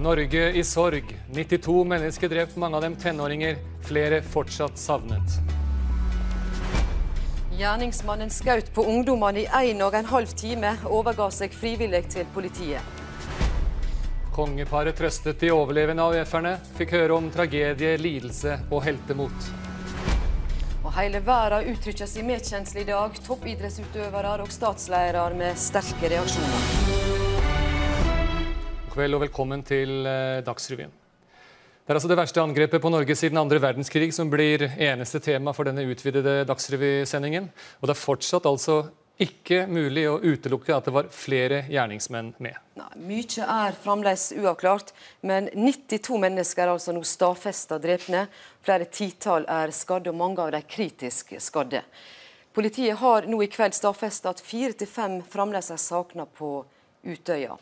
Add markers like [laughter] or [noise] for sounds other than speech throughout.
Norge i sorg. 92 mennesker drept, mange av dem tenåringer. Flere fortsatt savnet. Gjerningsmannen skjøt på ungdommene i en og en halv time, overga seg frivillig til politiet. Kongeparet trøstet de overlevende AUF-erne, fikk høre om tragedie, lidelse og heltemot. Og hele verden uttrykker sin medkjensle i dag. Toppidrettsutøvere og statsledere med sterke reaksjoner. Kveld og velkommen til eh, Dagsrevyen. Det er altså det verste angrepet på Norge siden andre verdenskrig som blir eneste tema for denne utvidede Dagsrevy-sendingen. Og det er fortsatt altså ikke mulig å utelukke at det var flere gjerningsmenn med. Nei, mye er fremdeles uavklart, men 92 mennesker er altså nå stadfesta drepne. Flere titall er skadde, og mange av de kritisk skadde. Politiet har nå i kveld stadfesta at fire til fem fremdeles er savna på Utøya.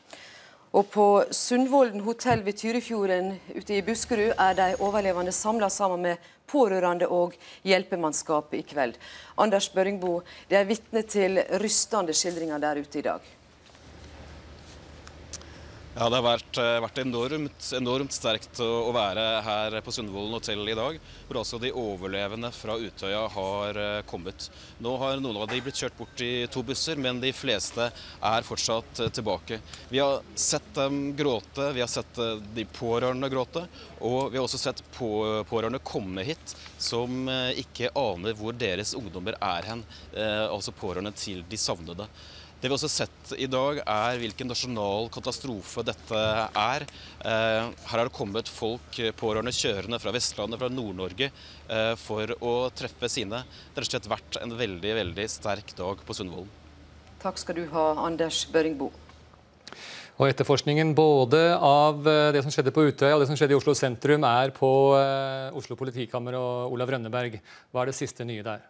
Og På Sundvolden hotell ved Tyrifjorden ute i Buskerud er de overlevende samla sammen med pårørende og hjelpemannskap i kveld. Anders Børingbo, det er vitne til rystende skildringer der ute i dag. Ja, Det har vært, eh, vært enormt, enormt, sterkt å, være her på Sundvolden hotell i dag, hvor altså de overlevende fra Utøya har eh, kommet. Nå har noen av de blitt kjørt bort i to busser, men de fleste er fortsatt eh, tilbake. Vi har sett dem gråte, vi har sett de pårørende gråte, og vi har også sett på, pårørende komme hit som ikke aner hvor deres ungdommer er hen, altså pårørende til de savnede. Det vi også har sett i dag, er hvilken nasjonal katastrofe dette er. Eh, her har det kommet folk, eh, pårørende kjørende fra Vestlandet, fra Nord-Norge, eh, for å treffe sine. Det har rett og slett vært en veldig, veldig sterk dag på Sundvolden. Takk skal du ha, Anders Børingbo. Og Etterforskningen både av det som skjedde på Utøya og det som skjedde i Oslo sentrum, er på Oslo politikammer og Olav Rønneberg. Hva er det siste nye der?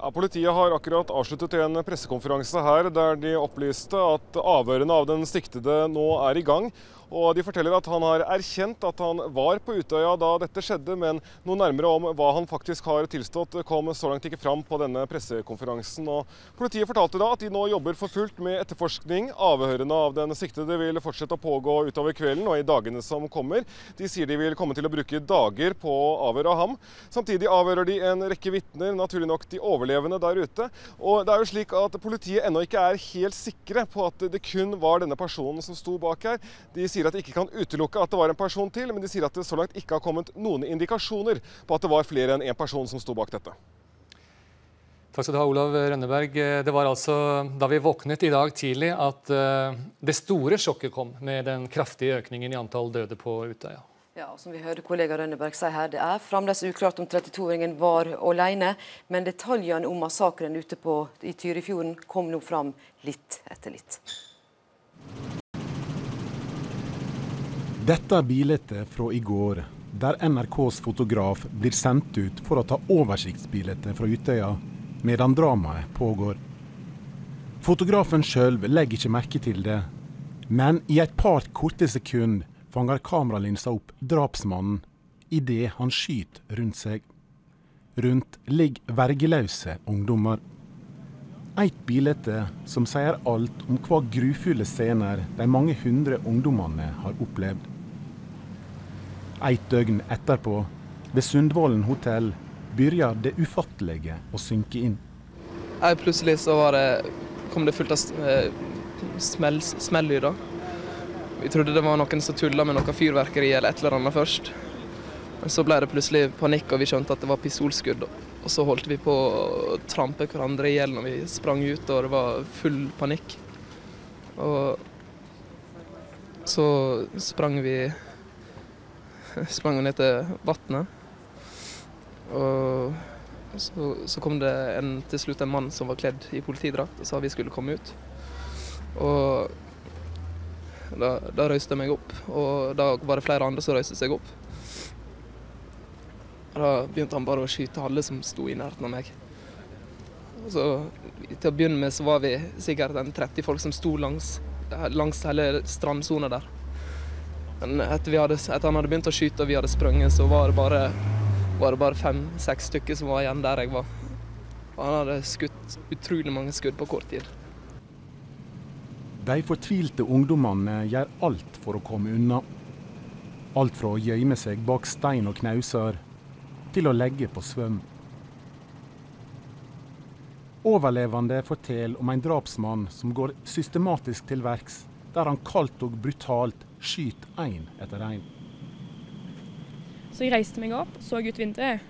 Ja, politiet har akkurat avsluttet en pressekonferanse her der de opplyste at avhørene av den siktede nå er i gang. Og De forteller at han har erkjent at han var på Utøya da dette skjedde, men noe nærmere om hva han faktisk har tilstått, kom så langt ikke fram på denne pressekonferansen. Og politiet fortalte da at de nå jobber for fullt med etterforskning. Avhørene av den siktede vil fortsette å pågå utover kvelden og i dagene som kommer. De sier de vil komme til å bruke dager på å avhøre ham. Samtidig avhører de en rekke vitner, naturlig nok de overlevende der ute. Og det er jo slik at Politiet ennå ikke er helt sikre på at det kun var denne personen som sto bak her. De sier sier at de ikke kan utelukke at det var en person til, men de sier at det så langt ikke har kommet noen indikasjoner på at det var flere enn én en person som sto bak dette. Takk skal du ha, Olav Rønneberg. Det var altså da vi våknet i dag tidlig at uh, det store sjokket kom med den kraftige økningen i antall døde på Utøya. Ja, og som vi hørte kollega Rønneberg si her, Det er fremdeles uklart om 32-åringen var alene, men detaljene om massakren ute på, i Tyrifjorden kom nå fram litt etter litt. Dette er bildet fra i går, der NRKs fotograf blir sendt ut for å ta oversiktsbildet fra Utøya medan dramaet pågår. Fotografen sjøl legger ikke merke til det, men i et par korte sekunder fanger kameralinsa opp drapsmannen idet han skyter rundt seg. Rundt ligger vergeløse ungdommer. Et bilde som sier alt om hva grufulle scener de mange hundre ungdommene har opplevd. Et døgn etterpå, ved Sundvolden hotell, begynner det ufattelige å synke inn. Jeg plutselig så det, kom det fullt av eh, smell, smellyder. Vi trodde det var noen som tulla med noe fyrverkeri eller et eller annet først. Men så ble det plutselig panikk, og vi skjønte at det var pistolskudd. Og så holdt vi på å trampe hverandre i hjel når vi sprang ut, og det var full panikk. Og så sprang vi [laughs] sprang ned til vannet. Og så, så, kom det en, til slutt en mann som var kledd i politidrakt og sa vi skulle komme ut. Og da, da røyste jeg meg opp, og da var det flere andre som røyste seg opp. Da begynte han bare å skyte alle som sto i nærheten av meg. Så, til å begynne med så var vi sikkert en 30 folk som sto langs, langs hele strandsona der. Men etter, hadde, etter, han hadde begynt å skyte og vi hadde sprunget, så var det bare, bare fem-seks stykker som var igjen der jeg var. Og han hadde skutt utrolig mange skudd på kort tid. De fortvilte ungdommene gjør alt for å komme unna. Alt fra å gjemme seg bak stein og knauser, til å legge på svøm. Overlevende forteller om en drapsmann som går systematisk til verks, der han kaldt og brutalt skyter én etter én. Så jeg reiste meg opp og så ut vinduet.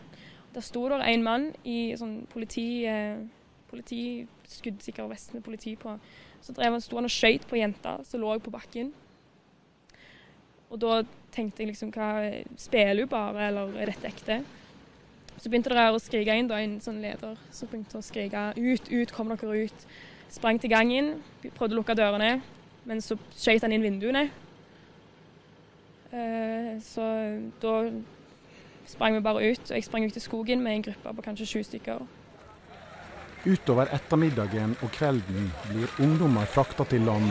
Der sto det en mann i sånn politi, eh, politi skuddsikker vest med politi på. Så drev han, sto han og skøyt på jenta som lå på bakken. Og da tenkte jeg liksom hva Spiller hun bare, eller er dette ekte? Så begynte det å skrike inn, da, en sånn leder som begynte å skrike ut, ut, kom dere ut. Sprang til gangen, prøvde å lukke dørene, men så skjøt han inn vinduene. Eh, så da sprang vi bare ut, og jeg sprang ut i skogen med en gruppe på kanskje sju stykker. Utover ettermiddagen og kvelden blir ungdommer frakta til land.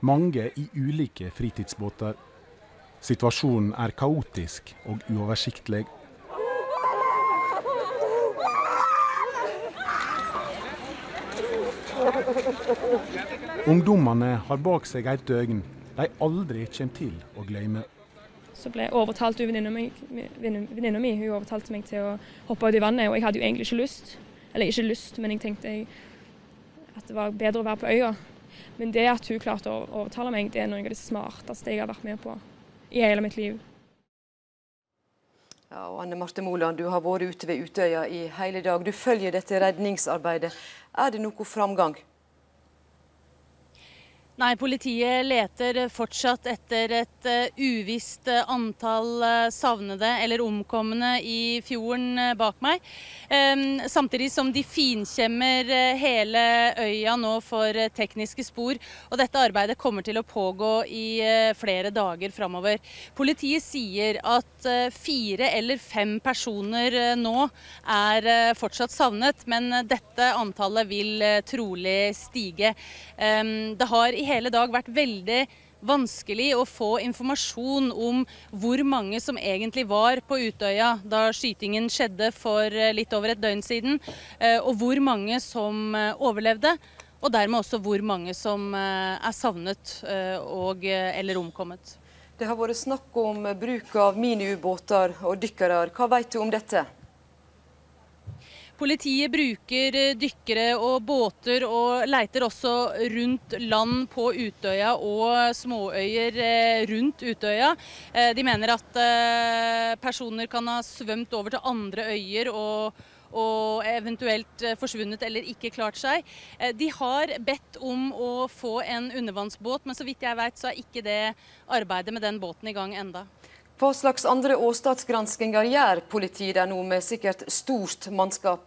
Mange i ulike fritidsbåter. Situasjonen er kaotisk og uoversiktlig. Ungdommene har bak seg et døgn de aldri kommer til å glemme. Så ble jeg overtalt venninna mi, venninna mi hun overtalte meg til å hoppe ut i vannet, og jeg hadde jo egentlig ikke lyst. Eller ikke lyst, men jeg tenkte jeg, at det var bedre å være på øya. Men det at hun klarte å overtale meg, det er noe av det smarteste jeg har vært med på i hele mitt liv. Ja, og Anne Marte Moland, du har vært ute ved Utøya i hele dag. Du følger dette redningsarbeidet. Er det noe framgang? Nei, politiet leter fortsatt etter et uh, uvisst uh, antall uh, savnede eller omkomne i fjorden bak meg. Um, samtidig som de finkjemmer hele øya nå for tekniske spor. Og dette arbeidet kommer til å pågå i flere dager framover. Politiet sier at fire eller fem personer nå er fortsatt savnet, men dette antallet vil trolig stige. Um, det har i hele dag vært veldig vanskelig å få informasjon om hvor mange som egentlig var på Utøya da skytingen skjedde for eh, litt over et døgn siden, eh, og hvor mange som eh, overlevde. Og dermed også hvor mange som er savnet og, eller omkommet. Det har vært snakk om bruk av miniubåter og dykkere. Hva vet du om dette? Politiet bruker eh, dykkere og båter og leiter også rundt land på Utøya og småøyer eh, rundt Utøya. Eh, de mener at personer kan ha svømt over til andre øyer og, og eventuelt forsvunnet eller ikke klart seg. De har bedt om å få en undervannsbåt, men så vidt jeg vet så er ikke det arbeidet med den båten i gang enda. Hva slags andre åstedsgranskinger gjør politiet der nå, med sikkert stort mannskap?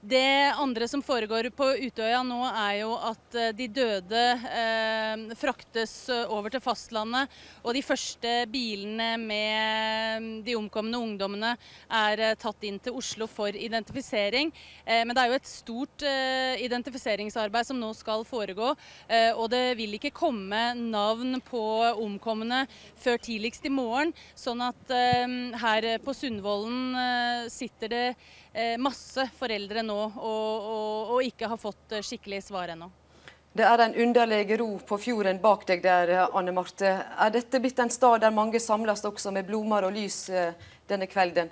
Det andre som foregår på Utøya nå, er jo at eh, de døde eh, fraktes over til fastlandet. Og de første bilene med mm, de omkomne ungdommene er eh, tatt inn til Oslo for identifisering. Eh, men det er jo et stort eh, identifiseringsarbeid som nå skal foregå. Eh, og det vil ikke komme navn på omkomne før tidligst i morgen. Sånn at her på Sundvolden sitter det Eh, masse foreldre nå og, og, og ikke har fått eh, skikkelig svar ennå. Det er en underlig ro på fjorden bak deg der, Anne Marte. Er dette blitt en stad der mange samles også med blomster og lys eh, denne kvelden?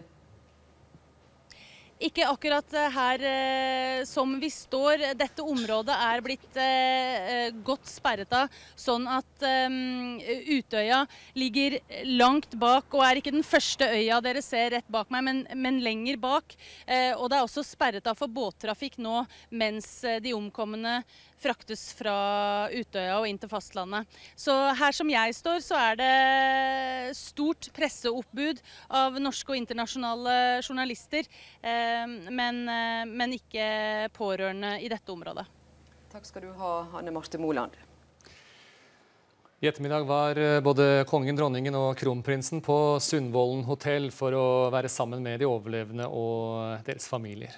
Ikke akkurat eh, her eh, som vi står. Dette området er blitt eh, godt sperret av, sånn at Utøya ligger langt bak og er ikke den første øya dere ser rett bak meg, men, men lenger bak. Og det er også sperret av for båttrafikk nå mens de omkomne fraktes fra Utøya og inn til fastlandet. Så her som jeg står, så er det stort presseoppbud av norske og internasjonale journalister, eh, men, eh, men ikke pårørende i dette området. Takk skal du ha, Anne Marte Moland. I ettermiddag var eh, både kongen, dronningen og kronprinsen på Sundvolden hotell for å være sammen med de overlevende og deres familier.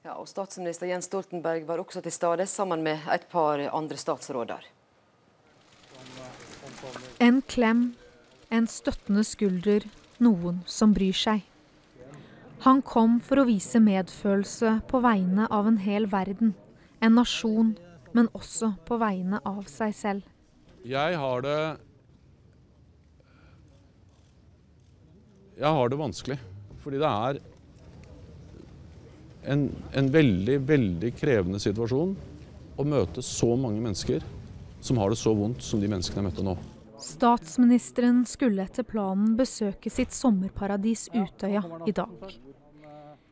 Ja, og Statsminister Jens Stoltenberg var også til stede, sammen med et par andre statsråder. En klem, en støttende skulder, noen som bryr seg. Han kom for å vise medfølelse på vegne av en hel verden, en nasjon, men også på vegne av seg selv. Jeg har det Jeg har det vanskelig. Fordi det er en, en veldig, veldig krevende situasjon å møte så mange mennesker som har det så vondt som de menneskene jeg møtte nå. Statsministeren skulle etter planen besøke sitt sommerparadis Utøya i dag.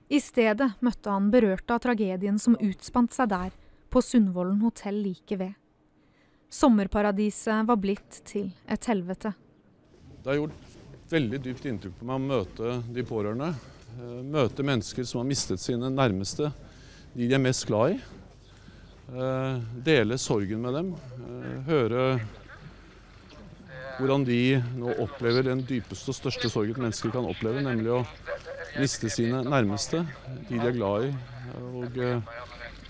I stedet møtte han berørte av tragedien som utspant seg der, på Sundvolden hotell like ved. Sommerparadiset var blitt til et helvete. Det har gjort veldig dypt inntrykk på meg å møte de pårørende. Eh, møte mennesker som har mistet sine nærmeste, de de er mest glad i. Eh, dele sorgen med dem. Eh, høre hvordan de nå opplever den dypeste og største sorgen mennesker kan oppleve, nemlig å miste sine nærmeste, de de er glad i, og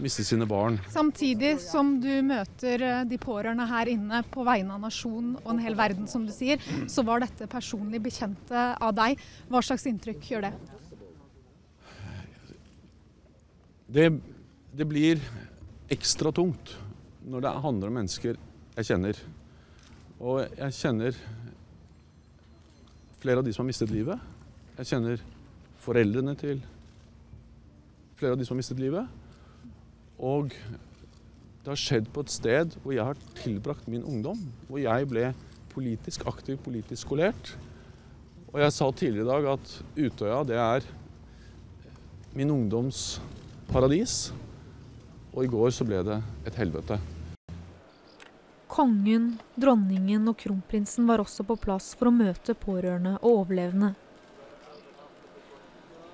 miste sine barn. Samtidig som du møter de pårørende her inne på vegne av nasjonen og en hel verden, som du sier, så var dette personlig bekjente av deg. Hva slags inntrykk gjør det? Det, det blir ekstra tungt når det handler om mennesker jeg kjenner. Og jeg kjenner flere av de som har mistet livet. Jeg kjenner foreldrene til flere av de som har mistet livet. Og det har skjedd på et sted hvor jeg har tilbrakt min ungdom. Hvor jeg ble politisk aktiv, politisk skolert. Og jeg sa tidligere i dag at Utøya det er min ungdoms paradis. Og i går så ble det et helvete. Kongen, dronningen og kronprinsen var også på plass for å møte pårørende og overlevende.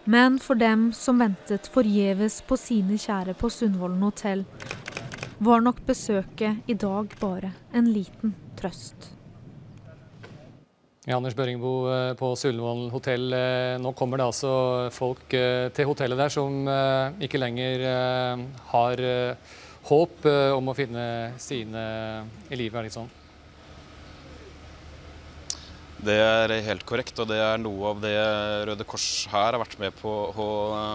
Men for dem som ventet forgjeves på sine kjære på Sundvolden hotell, var nok besøket i dag bare en liten trøst. Ja, Anders Børingbo eh, på Sundvolden hotell. Eh, nå kommer det altså folk eh, til hotellet der som ikke lenger har håp om å finne sine i livet. Er Det er helt korrekt, og det er noe av det Røde Kors her har vært med på å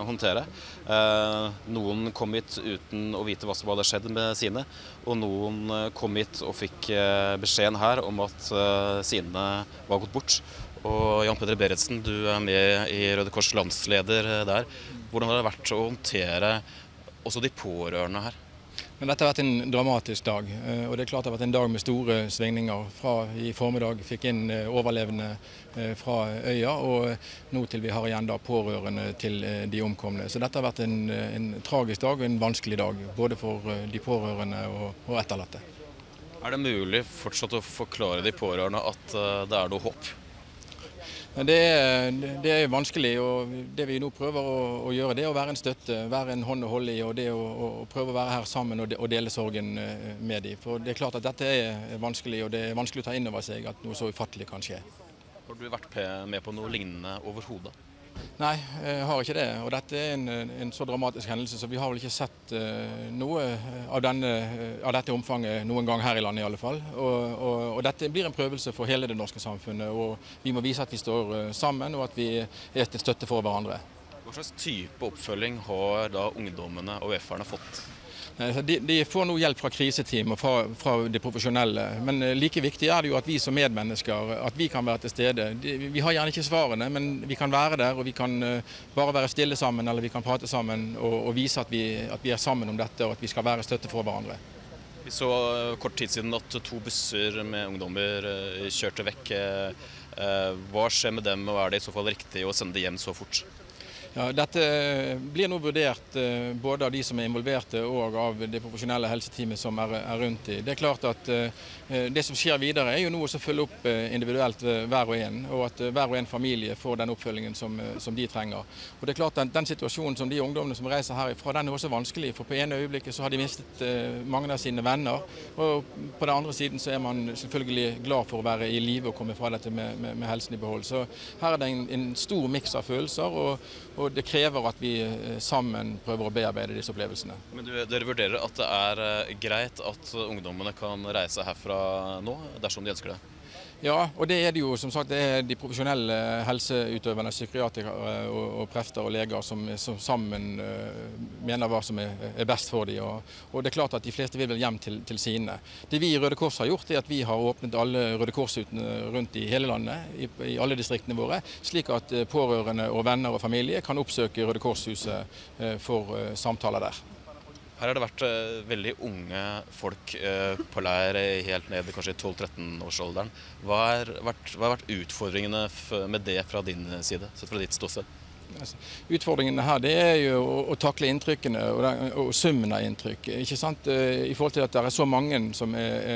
håndtere. Eh, noen kom hit uten å vite hva som hadde skjedd med sine, og noen eh, kom hit og fikk eh, beskjeden her om at sine var gått bort. Og Jan Peder Beretsen, du er med i Røde Kors landsleder der. Hvordan har det vært å håndtere også de pårørende her? Men dette har vært en dramatisk dag. Eh, og det er klart det har vært en dag med store svingninger. Fra i formiddag fikk inn eh, overlevende eh, fra øya, og nå til vi har igjen da pårørende til de omkomne. Så dette har vært en, en tragisk dag og en vanskelig dag. Både for de pårørende og, og etterlatte. Er det mulig fortsatt å forklare de pårørende at det er noe håp? Det er, det er, vanskelig. og Det vi nå prøver å, å, gjøre, det er å være en støtte, være en hånd å holde i. og det å, å prøve å være her sammen og, de, og dele sorgen eh, med dem. For det er klart at dette er vanskelig, og det er vanskelig å ta inn over seg at noe så ufattelig kan skje. Har du vært med på noe lignende overhodet? Nei, jeg har ikke det. Og dette er en, en, så dramatisk hendelse, så vi har vel ikke sett uh, noe av, denne, av, dette omfanget noen gang her i landet i alle fall. Og, og, og, dette blir en prøvelse for hele det norske samfunnet. Og vi må vise at vi står sammen, og at vi er til støtte for hverandre. Hva slags type oppfølging har da ungdommene og UF-erne fått? Eh, de, de, får nå hjelp fra kriseteam og fra, fra, det profesjonelle. Men eh, like viktig er det jo at vi som medmennesker at vi kan være til stede. De, vi har gjerne ikke svarene, men vi kan være der. og Vi kan uh, bare være stille sammen eller vi kan prate sammen og, og vise at vi, at vi, er sammen om dette og at vi skal være støtte for hverandre. Vi så kort tid siden at to busser med ungdommer kjørte vekk. Hva skjer med dem, og er det i så fall riktig å sende dem hjem så fort? Ja, dette blir nå vurdert eh, både av de som er involverte og av det profesjonelle helseteamet som er, rundt i. Det er klart at eh, Det som skjer videre er jo nå å følge opp eh, individuelt hver og en, og at hver og en familie får den oppfølgingen som, som de trenger. Og det er klart at Den situasjonen som de ungdommene som reiser herifra, den er også vanskelig. For på ene øyeblikket så har de mistet mange av sine venner, og på den andre siden så er man selvfølgelig glad for å være i live og komme fra dette med, med, med helsen i behold. Så her er det en, en stor miks av følelser. og og det krever at vi eh, sammen prøver å bearbeide disse opplevelsene. Men du, Dere vurderer at det er eh, greit at ungdommene kan reise herfra nå, dersom de ønsker det? Ja, og det er det jo som sagt det er de profesjonelle helseutøverne, psykiatrikere og, og prefter og leger som, som sammen uh, mener hva som er, er best for dem. Og, og, det er klart at de fleste vil vel hjem til, til, sine. Det vi i Røde Kors har gjort, er at vi har åpnet alle Røde Kors-utene rundt i hele landet, i, i, alle distriktene våre, slik at uh, pårørende og venner og familie kan oppsøke Røde Kors-huset uh, for samtaler der. Her har det vært uh, veldig unge folk uh, på leir helt ned i kanskje 12-13-årsalderen. Hva, hva, har vært utfordringene med det fra din side, fra ditt ståsted? Altså, utfordringene her det er jo å, takle inntrykkene og, den, og, summen av inntrykk. ikke sant? I forhold til at det er så mange som er,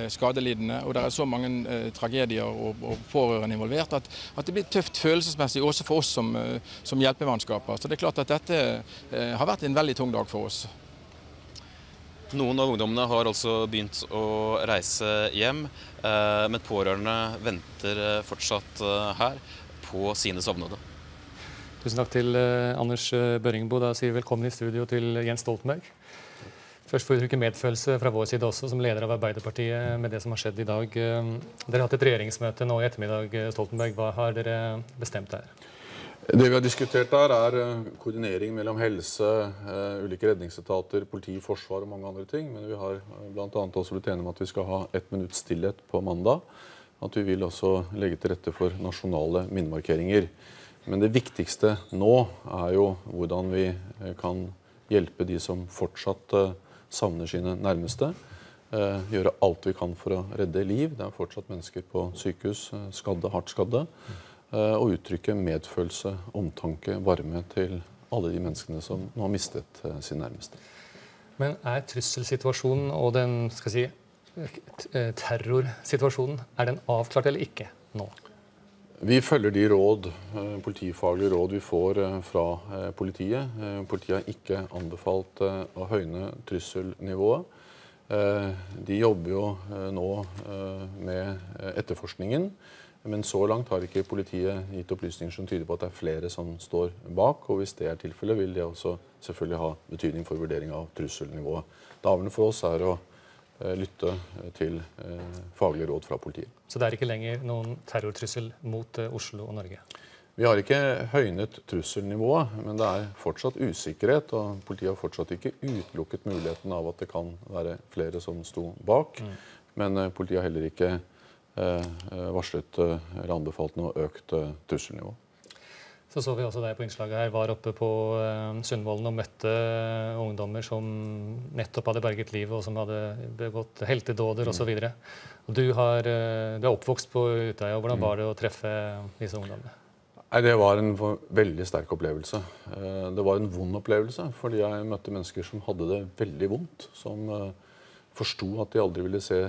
er, skadelidende, og det er så mange uh, tragedier og, og, pårørende involvert, at, at, det blir tøft følelsesmessig også for oss som, som hjelpemannskaper. Så det er klart at dette har vært en veldig tung dag for oss. Noen av ungdommene har altså begynt å reise hjem, eh, men pårørende venter eh, fortsatt eh, her på sine savnede. Tusen takk til Anders Børringbo. Da sier vi velkommen i studio til Jens Stoltenberg. Først får vi uttrykke medfølelse fra vår side også, som leder av Arbeiderpartiet, med det som har skjedd i dag. Dere har hatt et regjeringsmøte nå i ettermiddag. Stoltenberg. Hva har dere bestemt der? Det vi har diskutert der, er eh, koordinering mellom helse, eh, ulike redningsetater, politi, forsvar og mange andre ting. Men vi har eh, bl.a. også blitt enige om at vi skal ha ett minutts stillhet på mandag. At vi vil også legge til rette for nasjonale minnemarkeringer. Men det viktigste nå er jo hvordan vi kan hjelpe de som fortsatt savner sine nærmeste. Gjøre alt vi kan for å redde liv. Det er fortsatt mennesker på sykehus, skadde, hardt skadde. Eh, og uttrykke medfølelse, omtanke, varme til alle de menneskene som nå har mistet eh, sin nærmeste. Men er trusselsituasjonen og den skal si, eh, terrorsituasjonen er den avklart eller ikke nå? Vi følger de råd, politifaglige råd vi får fra politiet. Politiet har ikke anbefalt å høyne trusselnivået. De jobber jo nå med etterforskningen. Men så langt har ikke politiet gitt opplysninger som tyder på at det er flere som står bak. og Hvis det er tilfellet, vil det også selvfølgelig ha betydning for vurdering av trusselnivået. Det avgjørende for oss er å eh, lytte til eh, faglige råd fra politiet. Så det er ikke lenger noen terrortrussel mot eh, Oslo og Norge? Vi har ikke høynet trusselnivået, men det er fortsatt usikkerhet. Og politiet har fortsatt ikke utelukket muligheten av at det kan være flere som sto bak. Mm. Men politiet har heller ikke Eh, eh, varslet eh, eller anbefalt noe økt trusselnivå. Så så vi også deg på innslaget her, var oppe på Sundvolden og møtte ungdommer som nettopp hadde berget livet, og som hadde begått heltedåder osv. Du, har, du er oppvokst på Utøya. Hvordan var det å treffe disse ungdommene? Nei, Det var en veldig sterk opplevelse. Det var en vond opplevelse, fordi jeg møtte mennesker som hadde det veldig vondt. Som forsto at de aldri ville se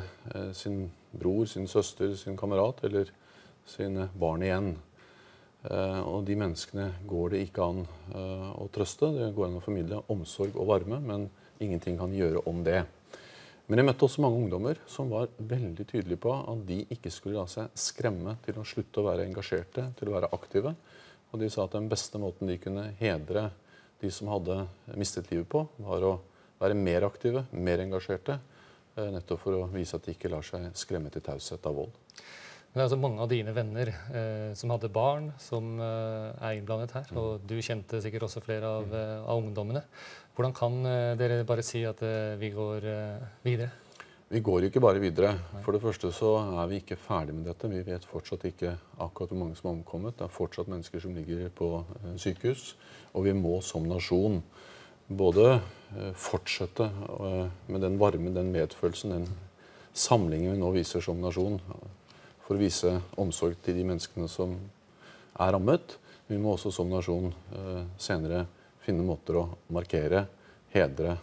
sin bror, sin søster, sin kamerat eller sine barn igjen. Eh, og de menneskene går det ikke an eh, å trøste. Det går an å formidle omsorg og varme, men ingenting kan gjøre om det. Men jeg møtte også mange ungdommer som var veldig tydelige på at de ikke skulle la seg skremme til å slutte å være engasjerte, til å være aktive. Og de sa at den beste måten de kunne hedre de som hadde mistet livet på, var å være mer aktive, mer engasjerte, nettopp for å vise at de ikke lar seg skremme til taushet av vold. Men det er altså mange av dine venner eh, som hadde barn, som eh, er innblandet her. Mm. Og du kjente sikkert også flere av, mm. eh, av ungdommene. Hvordan kan eh, dere bare si at eh, vi går videre? Vi går ikke bare videre. For det første så er vi ikke ferdig med dette. Vi vet fortsatt ikke akkurat hvor mange som har omkommet. Det er fortsatt mennesker som ligger på sykehus. Og vi må som nasjon både eh, fortsette eh, med den varme, den medfølelsen, den samlingen vi nå viser som nasjon, for å vise omsorg til de menneskene som er rammet. Vi må også som nasjon eh, senere finne måter å markere, hedre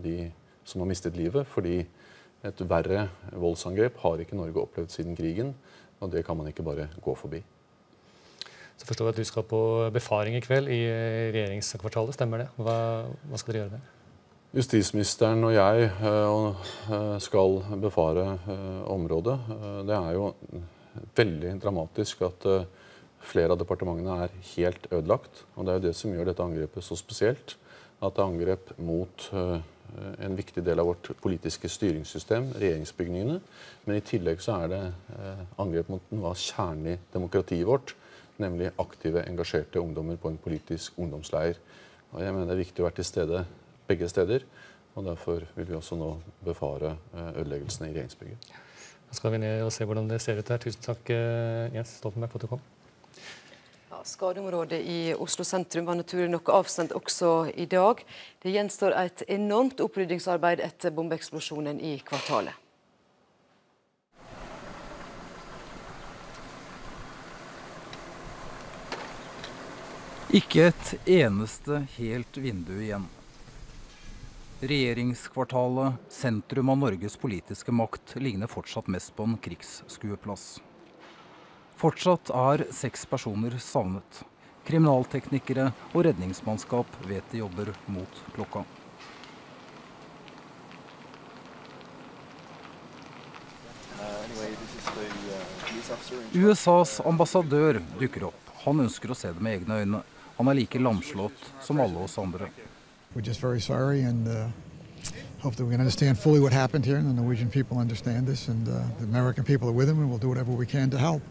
de som har mistet livet. Fordi et verre voldsangrep har ikke Norge opplevd siden krigen. Og det kan man ikke bare gå forbi. Så forstår jeg at du skal på befaring i kveld i eh, regjeringskvartalet. Stemmer det? Hva, hva skal dere gjøre der? Justisministeren og jeg eh, eh, skal befare området. Det er jo veldig dramatisk at flere av departementene er helt ødelagt. Og det er jo det som gjør dette angrepet så spesielt. At det er angrep mot en viktig del av vårt politiske styringssystem, regjeringsbygningene. Men i tillegg så er det angrep mot noe av kjernen i demokratiet vårt, nemlig aktive, engasjerte ungdommer på en politisk ungdomsleir. Og jeg mener Det er viktig å være til stede begge steder. og Derfor vil vi også nå befare ødeleggelsene i regjeringsbygget. Da skal vi ned og se hvordan det ser ut her. Tusen takk, Jens Stoltenberg, for at du kom. Skadeområdet i Oslo sentrum var naturlig nok avsendt også i dag. Det gjenstår et enormt oppryddingsarbeid etter bombeeksplosjonen i kvartalet. Ikke et eneste helt vindu igjen. Regjeringskvartalet, sentrum av Norges politiske makt, ligner fortsatt mest på en krigsskueplass. Fortsatt er seks personer savnet. Kriminalteknikere og redningsmannskap vet de jobber mot klokka. USAs ambassadør dukker opp. Han ønsker å se det med egne øyne. Han er like lamslått som alle oss andre. hope that we can understand fully what happened here, and the Norwegian people understand this, and uh, the American people are with them, and we'll do whatever we can to help.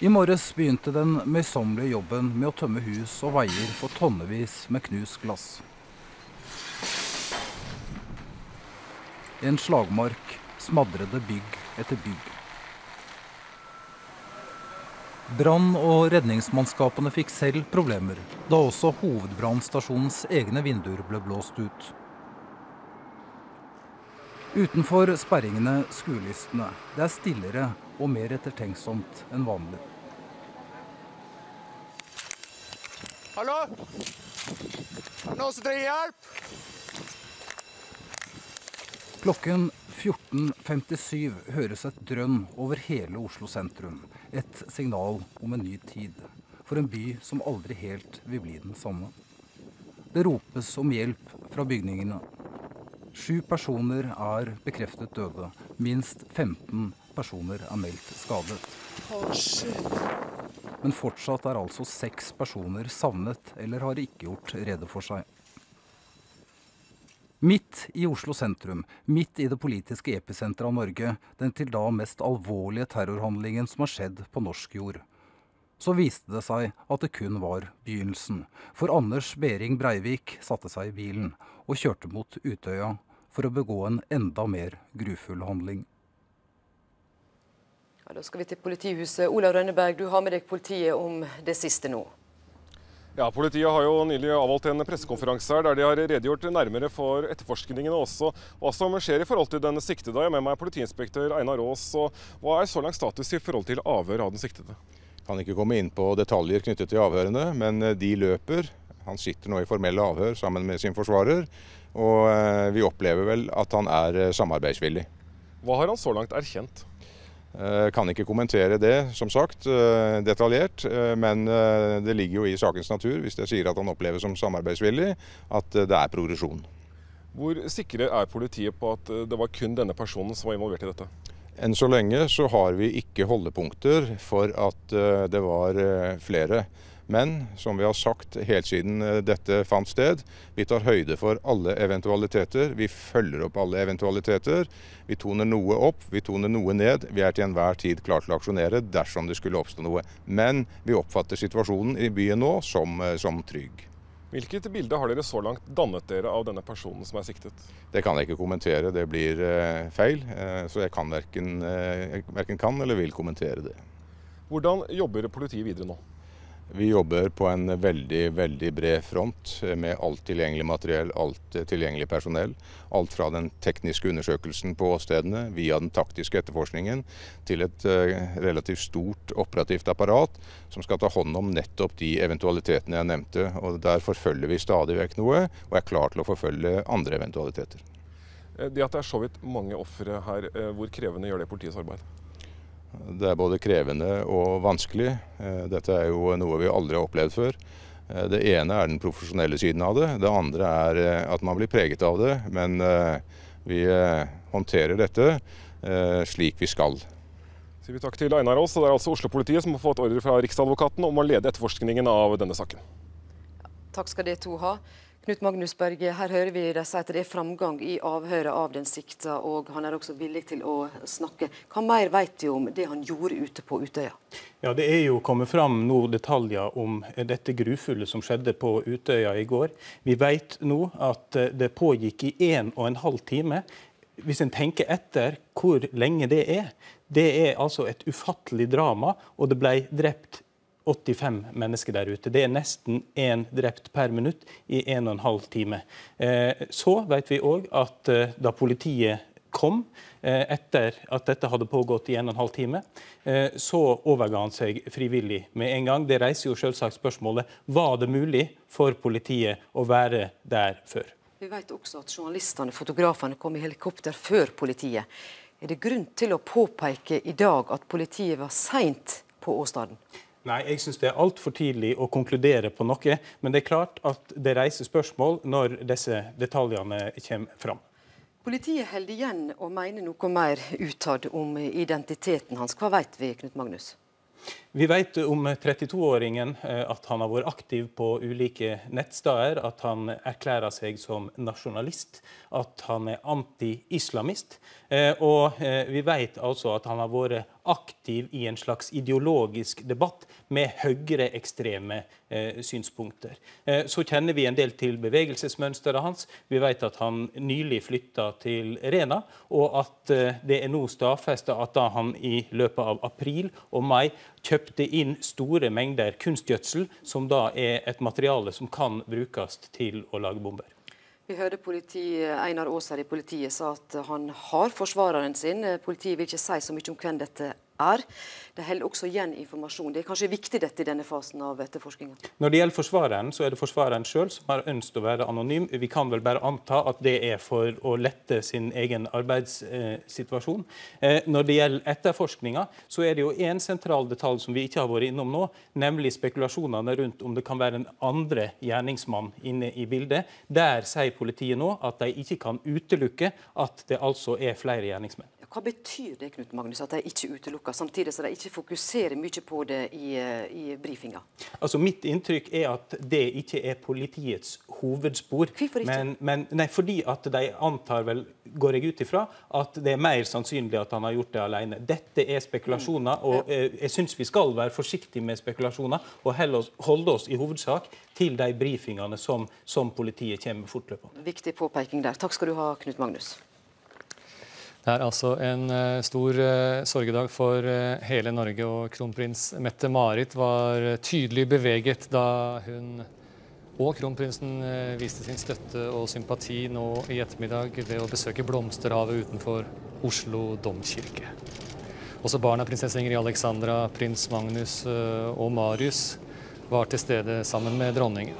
I morges begynte den møysommelige jobben med å tømme hus og veier for tonnevis med knust glass. En slagmark smadrede bygg etter bygg. Brann- og redningsmannskapene fikk selv problemer da også hovedbrannstasjonens egne vinduer ble blåst ut. Utenfor sperringene skuelystne. Det er stillere og mer ettertenksomt enn vanlig. Hallo? Er det noen som trenger hjelp? Klokken 14.57 høres et drønn over hele Oslo sentrum. Et signal om en ny tid. For en by som aldri helt vil bli den samme. Det ropes om hjelp fra bygningene. Sju personer er bekreftet døde. Minst 15 personer er meldt skadet. Men fortsatt er altså seks personer savnet eller har ikke gjort rede for seg. Midt i Oslo sentrum, midt i det politiske episenteret av Norge, den til da mest alvorlige terrorhandlingen som har skjedd på norsk jord. Så viste det seg at det kun var begynnelsen. For Anders Behring Breivik satte seg i bilen og kjørte mot Utøya for å begå en enda mer grufull handling. Ja, da skal vi til politihuset. Olav Rønneberg, du har med deg politiet om det siste nå. Ja, Politiet har jo nylig avholdt en pressekonferanse her der de har redegjort nærmere for etterforskningene også hva som skjer i forhold til den siktede. Jeg har med meg politiinspektør Einar Aas. Hva er så langt status i forhold til avhør av den siktede? Kan ikke komme inn på detaljer knyttet til avhørene, men eh, de løper. Han sitter nå i formelle avhør sammen med sin forsvarer, og eh, vi opplever vel at han er eh, samarbeidsvillig. Hva har han så langt erkjent? Eh, kan ikke kommentere det, som sagt, eh, detaljert. Eh, men det ligger jo i sakens natur, hvis jeg sier at han oppleves som samarbeidsvillig, at det er progresjon. Hvor sikre er politiet på at det var kun denne personen som var involvert i dette? Enn så lenge så har vi ikke holdepunkter for at det var flere. Men som vi har sagt helt siden eh, dette fant sted, vi tar høyde for alle eventualiteter. Vi følger opp alle eventualiteter. Vi toner noe opp, vi toner noe ned. Vi er til enhver tid klar til å aksjonere dersom det skulle oppstå noe. Men vi oppfatter situasjonen i byen nå som, eh, som trygg. Hvilket bilde har dere så langt dannet dere av denne personen som er siktet? Det kan jeg ikke kommentere, det blir eh, feil. Så jeg kan verken, verken kan eller vil kommentere det. Hvordan jobber politiet videre nå? Vi jobber på en veldig veldig bred front med alt tilgjengelig materiell, alt tilgjengelig personell. Alt fra den tekniske undersøkelsen på åstedene via den taktiske etterforskningen til et eh, relativt stort operativt apparat som skal ta hånd om nettopp de eventualitetene jeg nevnte. Og Der forfølger vi stadig vekk noe, og er klar til å forfølge andre eventualiteter. Det at det er så vidt mange ofre her, eh, hvor krevende gjør det politiets arbeid? Det er både krevende og vanskelig. Eh, dette er jo noe vi aldri har opplevd før. Eh, det ene er den profesjonelle siden av det. Det andre er eh, at man blir preget av det. Men vi håndterer dette slik vi skal. Sier vi takk til Einar Aas. Det er altså Oslo-politiet som har fått ordre fra Riksadvokaten om å lede etterforskningen av denne saken. Takk skal dere to ha. Knut Magnus Berge, her hører vi de si at det er framgang i avhøret av den sikta, og han er også villig til å snakke. Hva mer vet de om det han gjorde ute på Utøya? Ja, Det er jo kommet fram noen detaljer om dette grufulle som skjedde på Utøya i går. Vi vet nå at det pågikk i en og en halv time. Hvis en tenker etter hvor lenge det er, det er altså et ufattelig drama, og det ble drept 85 mennesker der ute. Det er nesten én drept per minutt i en og en halv time. Eh, så vet vi òg at eh, da politiet kom eh, etter at dette hadde pågått i en og en halv time, så overga han seg frivillig med en gang. Det reiser jo selvsagt spørsmålet var det mulig for politiet å være der før. Vi vet også at journalistene og fotografene kom i helikopter før politiet. Er det grunn til å påpeke i dag at politiet var seint på åstedet? Nei, jeg syns det er altfor tidlig å konkludere på noe. Men det er klart at det reiser spørsmål når disse detaljene kommer fram. Politiet holder igjen og mener noe mer utad om identiteten hans. Hva vet vi, Knut Magnus? Vi vet om 32-åringen eh, at han har vært aktiv på ulike nettsteder, at han erklærer seg som nasjonalist, at han er anti-islamist. Eh, og eh, vi vet altså at han har vært aktiv i en slags ideologisk debatt med høyreekstreme eh, synspunkter. Eh, så kjenner vi en del til bevegelsesmønsteret hans. Vi vet at han nylig flytta til Rena, og at eh, det er nå stadfesta at da han i løpet av april og mai kjøpte inn store mengder kunstgjødsel, som da er et materiale som kan brukes til å lage bomber. Vi hørte politi, Einar Aaser i politiet sa at han har forsvareren sin. Politiet vil ikke si så mye om hvem dette er. Det holder også igjen informasjon. Det er kanskje viktig dette i denne fasen av etterforskningen. Når det gjelder forsvareren, så er det forsvareren sjøl som har ønsket å være anonym. Vi kan vel bare anta at det er for å lette sin egen arbeidssituasjon. Eh, når det gjelder etterforskninga, så er det jo én sentral detalj som vi ikke har vært innom nå, nemlig spekulasjonene rundt om det kan være en andre gjerningsmann inne i bildet. Der sier politiet nå at de ikke kan utelukke at det altså er flere gjerningsmenn. Hva betyr det Knut Magnus, at de ikke utelukker, samtidig som de ikke fokuserer mye på det i, eh, i brifinga? Altså, mitt inntrykk er at det ikke er politiets hovedspor. Hvorfor ikke? Men, men, nei, fordi at de antar vel, går jeg ut ifra, at det er mer sannsynlig at han har gjort det alene. Dette er spekulasjoner, mm. og eh, jeg syns vi skal være forsiktige med spekulasjoner og oss, holde oss i hovedsak til de brifingene som, som politiet kommer fortløpende. Viktig påpeking der. Takk skal du ha, Knut Magnus. Det er altså en uh, stor uh, sorgedag for uh, hele Norge, og kronprins Mette-Marit var tydelig beveget da hun og kronprinsen viste sin støtte og sympati nå i ettermiddag ved å besøke blomsterhavet utenfor Oslo domkirke. Også barna prinsesse Ingrid Alexandra, prins Magnus og Marius var til stede sammen med dronningen.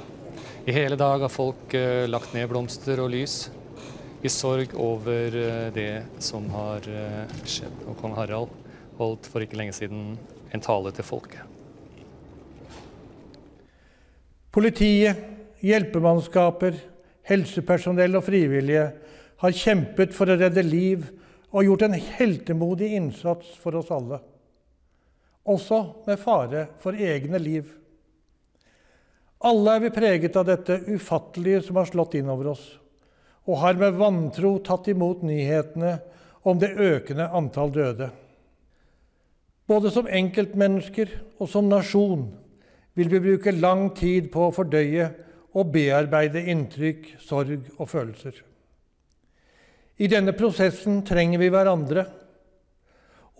I hele dag har folk lagt ned blomster og lys i sorg over eh, det som har eh, skjedd. Og kong Harald holdt for ikke lenge siden en tale til folket. Politiet, hjelpemannskaper, helsepersonell og frivillige har kjempet for å redde liv og gjort en heltemodig innsats for oss alle. Også med fare for egne liv. Alle er vi preget av dette ufattelige som har slått inn over oss og har med vantro tatt imot nyhetene om det økende antall døde. Både som enkeltmennesker og som nasjon vil vi bruke lang tid på å fordøye og bearbeide inntrykk, sorg og følelser. I denne prosessen trenger vi hverandre.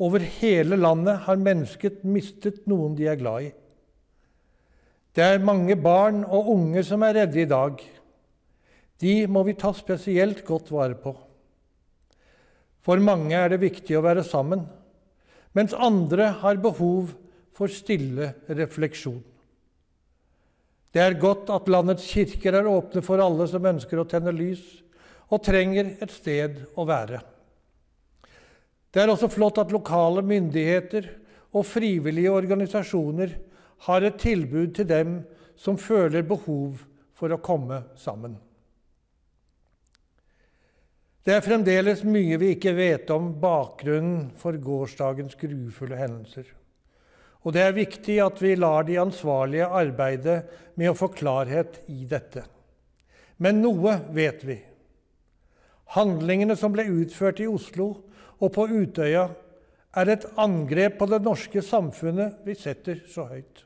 Over hele landet har mennesket mistet noen de er glad i. Det er mange barn og unge som er redde i dag. De må vi ta spesielt godt vare på. For mange er det viktig å være sammen, mens andre har behov for stille refleksjon. Det er godt at landets kirker er åpne for alle som ønsker å tenne lys og trenger et sted å være. Det er også flott at lokale myndigheter og frivillige organisasjoner har et tilbud til dem som føler behov for å komme sammen. Det er fremdeles mye vi ikke vet om bakgrunnen for gårsdagens grufulle hendelser. Og det er viktig at vi lar de ansvarlige arbeide med å få klarhet i dette. Men noe vet vi. Handlingene som ble utført i Oslo og på Utøya, er et angrep på det norske samfunnet vi setter så høyt.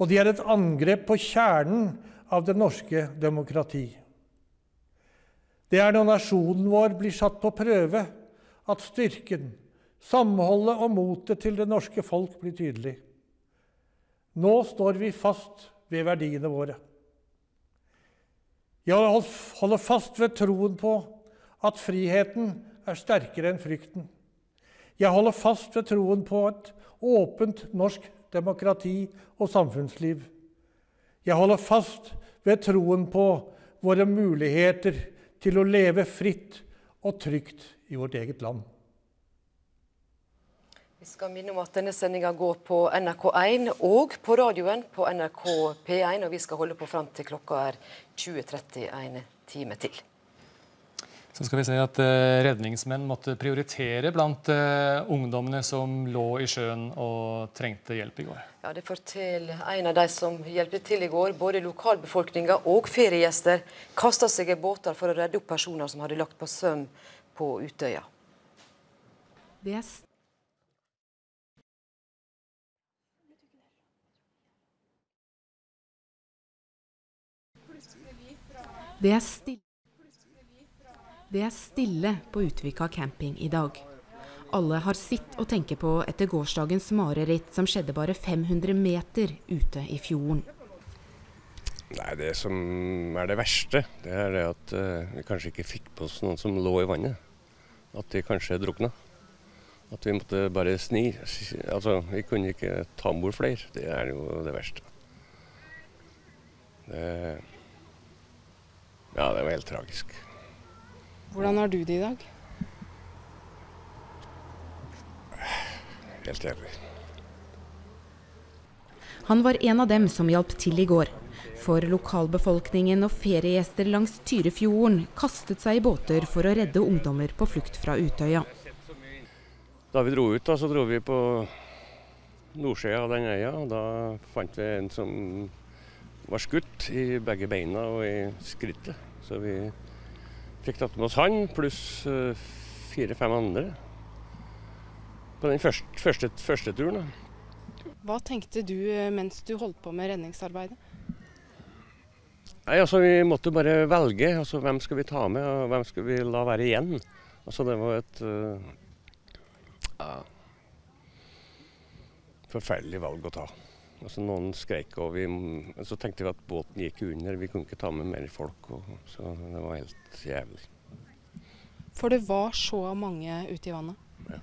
Og de er et angrep på kjernen av det norske demokrati. Det er når nasjonen vår blir satt på prøve, at styrken, samholdet og motet til det norske folk blir tydelig. Nå står vi fast ved verdiene våre. Jeg holder fast ved troen på at friheten er sterkere enn frykten. Jeg holder fast ved troen på et åpent norsk demokrati og samfunnsliv. Jeg holder fast ved troen på våre muligheter til å leve fritt og trygt i vårt eget land. Vi skal minne om at denne sendinga går på NRK1 og på radioen på NRK P1. Og vi skal holde på fram til klokka er 20.30 en time til. Så skal vi se at uh, Redningsmenn måtte prioritere blant uh, ungdommene som lå i sjøen og trengte hjelp i går. Ja, Det forteller en av de som hjelpte til i går. Både lokalbefolkninga og feriegjester kasta seg i båter for å redde opp personer som hadde lagt på søm på Utøya. Det er Det er stille. Det er stille på Utvika camping i dag. Alle har sitt å tenke på etter gårsdagens mareritt som skjedde bare 500 meter ute i fjorden. Nei, Det som er det verste, det er det at uh, vi kanskje ikke fikk på oss noen som lå i vannet. At de kanskje drukna. At vi måtte bare sni. Altså, Vi kunne ikke ta om bord flere. Det er jo det verste. Det ja, det var helt tragisk. Hvordan har du det i dag? Helt jævlig. Han var en av dem som hjalp til i går. For lokalbefolkningen og feriegjester langs Tyrifjorden kastet seg i båter for å redde ungdommer på flukt fra Utøya. Da vi dro ut, da, så dro vi på nordsida av den øya. og Da fant vi en som var skutt i begge beina og i skrittet. Så vi fikk tatt med oss han pluss uh, fire-fem andre på den første, første, første turen. Da. Hva tenkte du eh, mens du holdt på med redningsarbeidet? Nei, altså Vi måtte bare velge. altså Hvem skal vi ta med, og hvem skal vi la være igjen? Altså Det var et uh, uh, forferdelig valg å ta. Altså Noen skreik, og vi, så tenkte vi at båten gikk under. Vi kunne ikke ta med mer folk. Og, så det var helt jævlig. For det var så mange ute i vannet? Ja.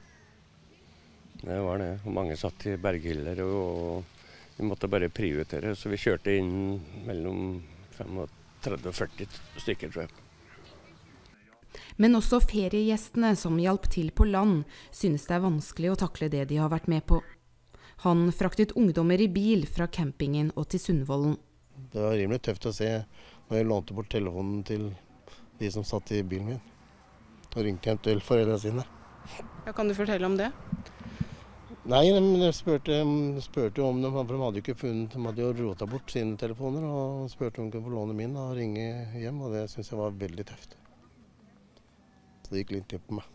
Det var det. Og mange satt i berghyller. Og, og vi måtte bare prioritere. Så vi kjørte inn mellom 35 og 40 stykker, tror jeg. Men også feriegjestene som hjalp til på land, synes det er vanskelig å takle det de har vært med på. Han fraktet ungdommer i bil fra campingen og til Sundvolden. Det var rimelig tøft å se når jeg lånte bort telefonen til de som satt i bilen min. Og ringte hjem til foreldrene sine. Ja, kan du fortelle om det? Nei, de spurte, spurte om dem, for de hadde jo ikke funnet, de hadde jo rota bort sine telefoner. Og spurte om de kunne få låne min og ringe hjem, og det syns jeg var veldig tøft. Så det gikk litt på meg.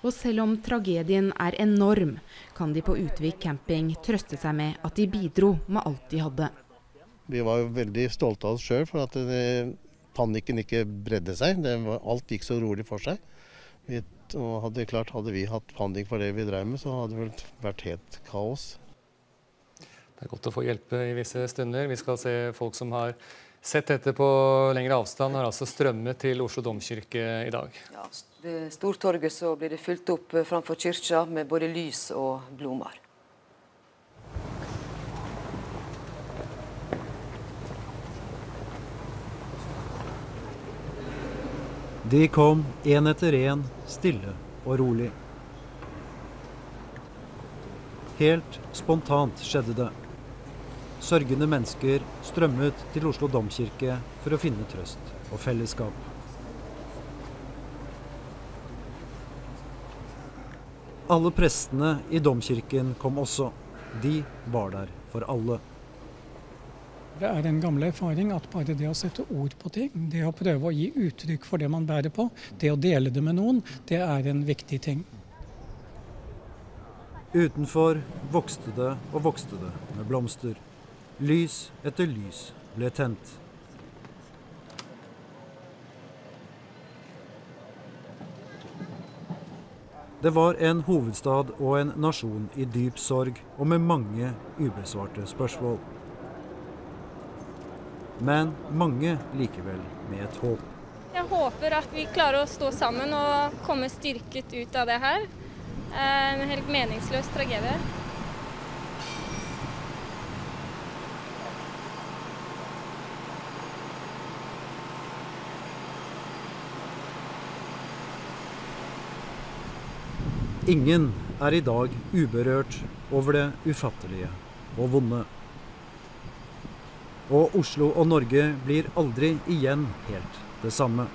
Og selv om tragedien er enorm, kan de på Utvik camping trøste seg med at de bidro med alt de hadde. Vi var jo veldig stolte av oss sjøl for at det, panikken ikke bredde seg. Var, alt gikk så rolig for seg. Vi, hadde, klart, hadde vi hatt panikk for det vi drev med, så hadde det vel vært helt kaos. Det er godt å få hjelpe i visse stunder. Vi skal se folk som har sett dette på lengre avstand, har altså strømmet til Oslo domkirke i dag. Ja, ved Stortorget så blir det fylt opp eh, framfor kirka med både lys og blomster. De kom én etter én, stille og rolig. Helt spontant skjedde det. Sørgende mennesker strømmet til Oslo domkirke for å finne trøst og fellesskap. Alle prestene i domkirken kom også. De var der for alle. Det er en gammel erfaring at bare det å sette ord på ting, det å prøve å gi uttrykk for det man bærer på, det å dele det med noen, det er en viktig ting. Utenfor vokste det og vokste det med blomster. Lys etter lys ble tent. Det var en hovedstad og en nasjon i dyp sorg og med mange ubesvarte spørsmål. Men mange likevel med et håp. Jeg håper at vi klarer å stå sammen og komme styrket ut av det her. En helt meningsløs tragedie. Ingen er i dag uberørt over det ufattelige og vonde. Og Oslo og Norge blir aldri igjen helt det samme.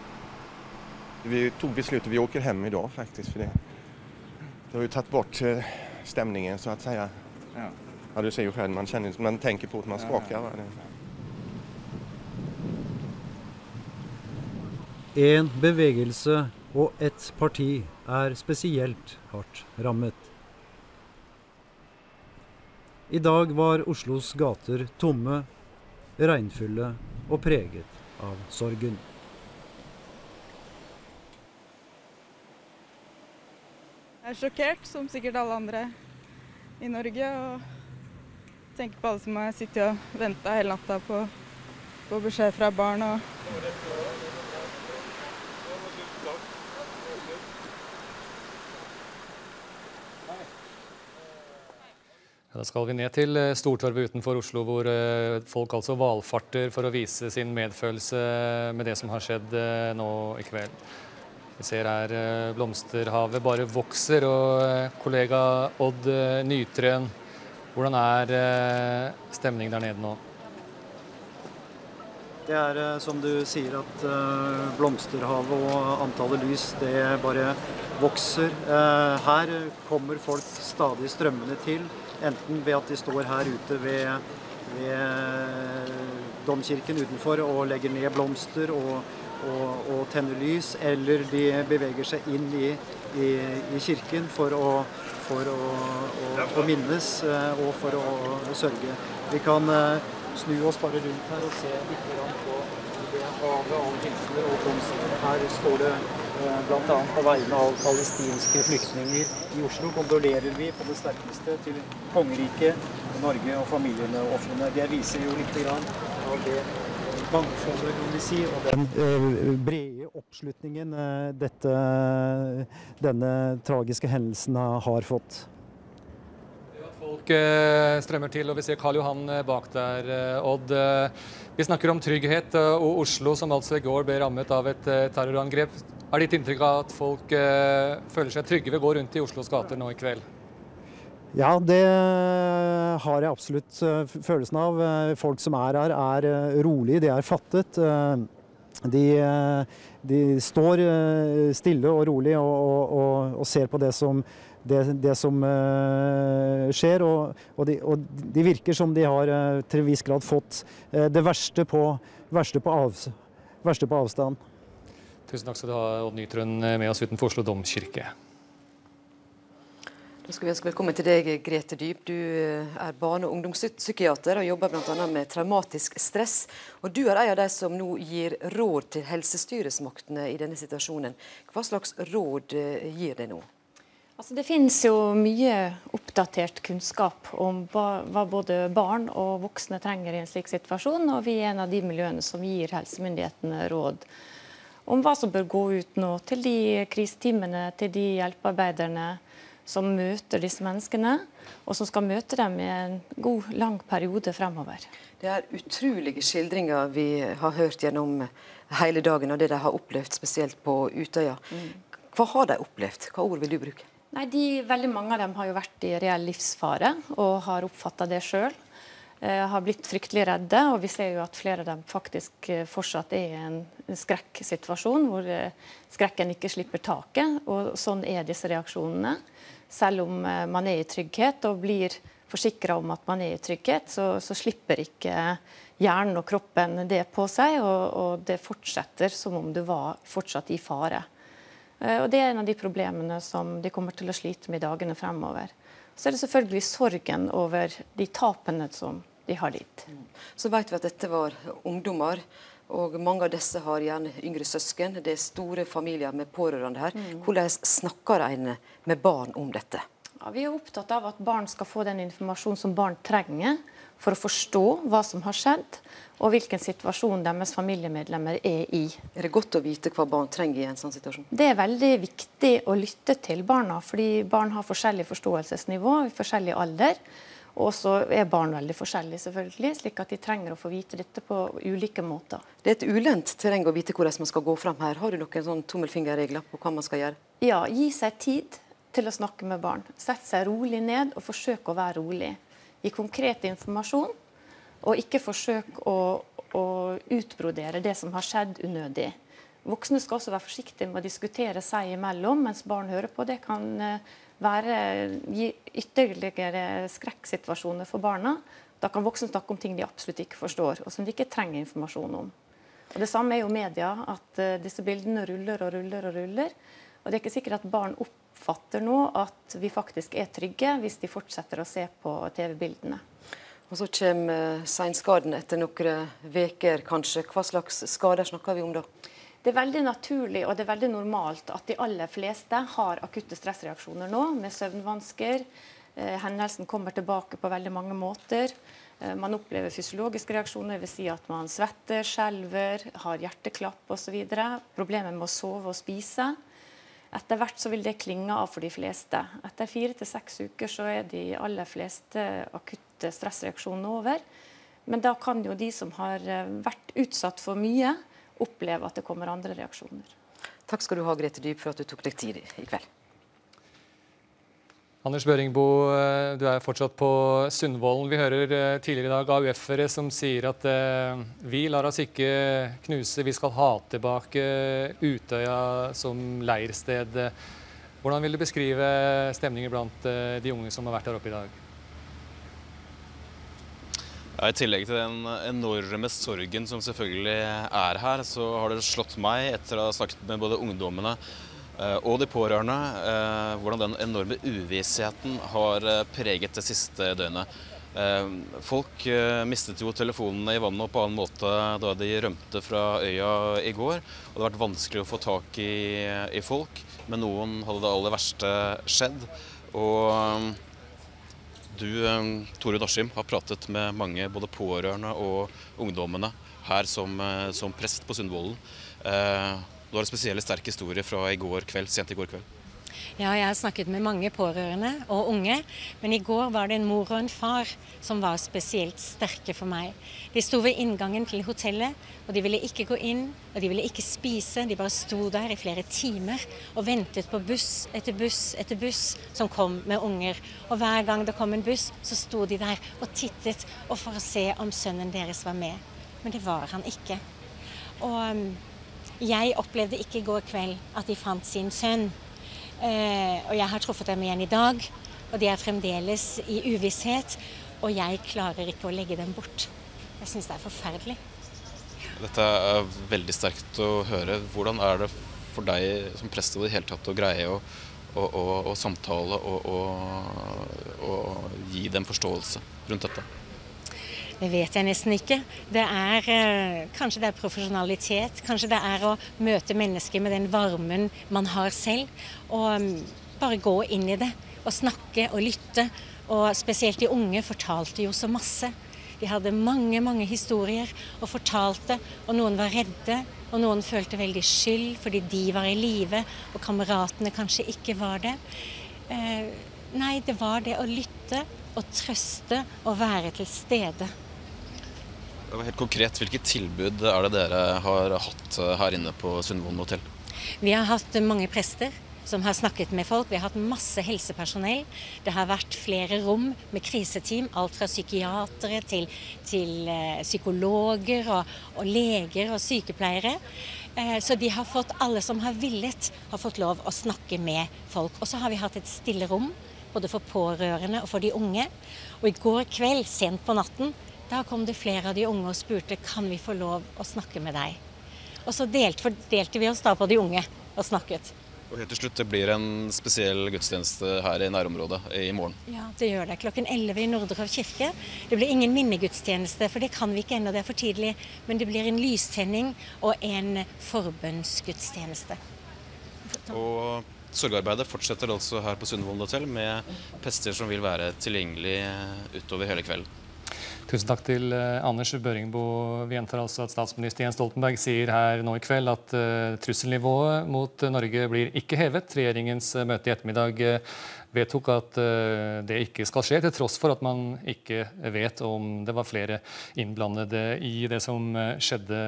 Vi tok besluttet vi åker hjem i dag, faktisk. For det, det har jo tatt bort eh, stemningen, så å si. Ja. ja. du ser jo selv, man, kjenner, man tenker på at man skaker. En bevegelse og ett parti er spesielt hardt rammet. I dag var Oslos gater tomme, regnfulle og preget av sorgen. Jeg er sjokkert, som sikkert alle andre i Norge. Og tenker på alle som har sittet og venta hele natta på, på beskjed fra barn. og Da skal vi ned til eh, Stortorvet utenfor Oslo, hvor eh, folk altså valfarter for å vise sin medfølelse med det som har skjedd eh, nå i kveld. Vi ser her blomsterhavet bare vokser, og kollega Odd Nytrøen, hvordan er stemningen der nede nå? Det er som du sier at blomsterhavet og antallet lys det bare vokser. Her kommer folk stadig strømmende til. Enten ved at de står her ute ved, ved domkirken utenfor og legger ned blomster og, og, og tenner lys, eller de beveger seg inn i, i, i kirken for å, for å, å minnes eh, og for å, sørge. Vi kan eh, snu oss bare rundt her og se litt på det havet av hilsener og blomster. Her står det Eh, Bl.a. på vegne av palestinske flyktninger i Oslo kondolerer vi på det sterkeste til kongeriket, Norge og familiene og ofrene. Det viser jo litt av det mangfoldet, kan vi si, og den eh, brede oppslutningen eh, dette, denne tragiske hendelsen har fått. Folk strømmer til, og vi ser Karl Johan bak der. Odd, vi snakker om trygghet og Oslo, som altså i går ble rammet av et terrorangrep. Er ditt inntrykk av at folk eh, føler seg trygge ved å gå rundt i Oslos gater nå i kveld? Ja, det har jeg absolutt følelsen av. Folk som er her, er rolige, de er fattet. De, de, står stille og rolig og, og, og, og ser på det som, det, det som skjer. Og, de, og, de, virker som de har til en viss grad fått det verste på, verste på, av, verste på avstand. Tusen takk skal du ha, Odd Nytrøen, med oss utenfor Oslo domkirke. Da skal vi ønske velkommen til deg, Grete Dyb. Du er barne- og ungdomspsykiater og jobber bl.a. med traumatisk stress. Og Du er en av de som nå gir råd til helsestyresmaktene i denne situasjonen. Hva slags råd gir de nå? Altså, det finnes jo mye oppdatert kunnskap om hva, både barn og voksne trenger i en slik situasjon. og Vi er en av de miljøene som gir helsemyndighetene råd om hva som bør gå ut nå til de kriseteamene, til de hjelpearbeiderne som møter disse menneskene, og som skal møte dem i en god, lang periode fremover. Det er utrolige skildringer vi har hørt gjennom hele dagen, og det de har opplevd, spesielt på Utøya. Mm. Hva har de opplevd? Hva ord vil du bruke? Nei, de, veldig Mange av dem har jo vært i reell livsfare og har oppfatta det sjøl. Eh, har blitt fryktelig redde. Og vi ser jo at flere av dem faktisk eh, fortsatt er i en skrekksituasjon hvor eh, skrekken ikke slipper taket. Og sånn er disse reaksjonene. selv om eh, man er i trygghet og blir forsikra om at man er i trygghet, så, så, slipper ikke hjernen og kroppen det på seg, og, og, det fortsetter som om du var fortsatt i fare. Eh, og Det er en av de problemene som de kommer til å slite med i dagene fremover. Så er det selvfølgelig sorgen over de tapene som de har lidd. Så vet vi at dette var ungdommer. Og mange av disse har gjerne yngre søsken. Det er store familier med pårørende her. Mm. Hvordan snakker en med barn om dette? Ja, vi er opptatt av at barn skal få den informasjonen som barn trenger for å forstå hva som har skjedd, og hvilken situasjon deres familiemedlemmer er i. Er det godt å vite hva barn trenger i en sånn situasjon? Det er veldig viktig å lytte til barna, fordi barn har forskjellig forståelsesnivå i forskjellig alder. Og så er barn veldig forskjellige, selvfølgelig, slik at de trenger å få vite dette på ulike måter. Det er et ulendt terreng å vite hvordan man skal gå fram her. Har du noen sånn tommelfingerregler på hva man skal gjøre? Ja, gi seg tid til å snakke med barn. Sett seg rolig ned og forsøk å være rolig. Gi konkret informasjon, og ikke forsøk å, å utbrodere det som har skjedd unødig. Voksne skal også være forsiktige med å diskutere seg imellom mens barn hører på. Det kan uh, være, gi ytterligere skrekksituasjoner for barna. Da kan voksne snakke om ting de absolutt ikke forstår, og som de ikke trenger informasjon om. Og Det samme er jo media, at uh, disse bildene ruller og ruller og ruller. Og det er ikke sikkert at barn oppfatter nå at vi faktisk er trygge, hvis de fortsetter å se på TV-bildene. Og Så kommer uh, seinskaden etter noen uker, kanskje. Hva slags skader snakker vi om da? Det er veldig naturlig og det er veldig normalt at de aller fleste har akutte stressreaksjoner nå, med søvnvansker. Eh, hendelsen kommer tilbake på veldig mange måter. Eh, man opplever fysiologiske reaksjoner, dvs. Si at man svetter, skjelver, har hjerteklapp osv. Problemer med å sove og spise. Etter hvert så vil det klinge av for de fleste. Etter fire til seks uker så er de aller fleste akutte stressreaksjonene over. Men da kan jo de som har eh, vært utsatt for mye, oppleve at det kommer andre reaksjoner. Takk skal du ha, Grete Dyb, for at du tok deg tid i kveld. Anders Børingbo, eh, du er fortsatt på Sundvolden. Vi hører eh, tidligere i dag AUF-ere som sier at eh, vi lar oss ikke knuse, vi skal ha tilbake Utøya som leirsted. Hvordan vil du beskrive stemningen blant de unge som har vært her oppe i dag? Ja, I tillegg til den enorme sorgen som selvfølgelig er her, så har det slått meg, etter å ha snakket med både ungdommene og de pårørende, eh, hvordan den enorme uvissheten har eh, preget det siste døgnet. Folk mistet jo telefonene i vannet og på annen måte da de rømte fra øya i går. Og det har vært vanskelig å få tak i, i folk. Med noen hadde det aller verste skjedd. Og du, eh, Tore Daskim, har pratet med mange både pårørende og ungdommene her som, eh, som prest på Sundvolden. Du har en spesielle sterk historie fra i går kveld, sent i går kveld. Ja, jeg har snakket med mange pårørende og unge. Men i går var det en mor og en far som var spesielt sterke for meg. De sto ved inngangen til hotellet, og de ville ikke gå inn. Og de ville ikke spise. De bare sto der i flere timer og ventet på buss etter buss etter buss som kom med unger. Og hver gang det kom en buss, så sto de der og tittet og for å se om sønnen deres var med. Men det var han ikke. Og um, jeg opplevde ikke i går kveld at de fant sin sønn. Eh, og jeg har truffet dem igjen i dag, og de er fremdeles i uvisshet. Og jeg klarer ikke å legge dem bort. Jeg syns det er forferdelig. Dette er veldig sterkt å høre. Hvordan er det for deg som prest i det hele tatt å greie å, å, å, å samtale og, og gi dem forståelse rundt dette? Det vet jeg nesten ikke. Det er, eh, kanskje det er profesjonalitet. Kanskje det er å møte mennesker med den varmen man har selv. Og mm, bare gå inn i det. Og snakke og lytte. Og spesielt de unge fortalte jo så masse. De hadde mange, mange historier og fortalte. Og noen var redde, og noen følte veldig skyld fordi de var i live, og kameratene kanskje ikke var det. Eh, nei, det var det å lytte og trøste og være til stede. Helt konkret, Hvilke tilbud er det dere har hatt eh, her inne på Sundvolden hotell? Vi har hatt mange prester som har snakket med folk. Vi har hatt masse helsepersonell. Det har vært flere rom med kriseteam. Alt fra psykiatere til, til uh, psykologer og, og, leger og sykepleiere. Eh, så de har fått, alle som har villet, har fått lov å snakke med folk. Og så har vi hatt et stille rom, både for pårørende og for de unge. Og i går kveld, sent på natten, da kom det flere av de unge og spurte kan vi få lov å snakke med deg. Og så delte, fordelte vi oss da på de unge og snakket. Og helt til slutt, Det blir en spesiell gudstjeneste her i nærområdet i morgen. Ja, det gjør det. Klokken 11 i Nordre kirke. Det blir ingen minnegudstjeneste, for det kan vi ikke ennå, det er for tidlig. Men det blir en lystenning og en forbønnsgudstjeneste. Og sorgarbeidet fortsetter altså her på Sundvolden hotell med pester som vil være tilgjengelig utover hele kvelden. Tusen takk til uh, Anders Børingbo. Vi gjentar altså at statsminister Jens Stoltenberg sier her nå i kveld at uh, trusselnivået mot Norge blir ikke hevet. Regjeringens uh, møte i ettermiddag vedtok at det ikke skal skje, til tross for at man ikke vet om det var flere innblandede i det som skjedde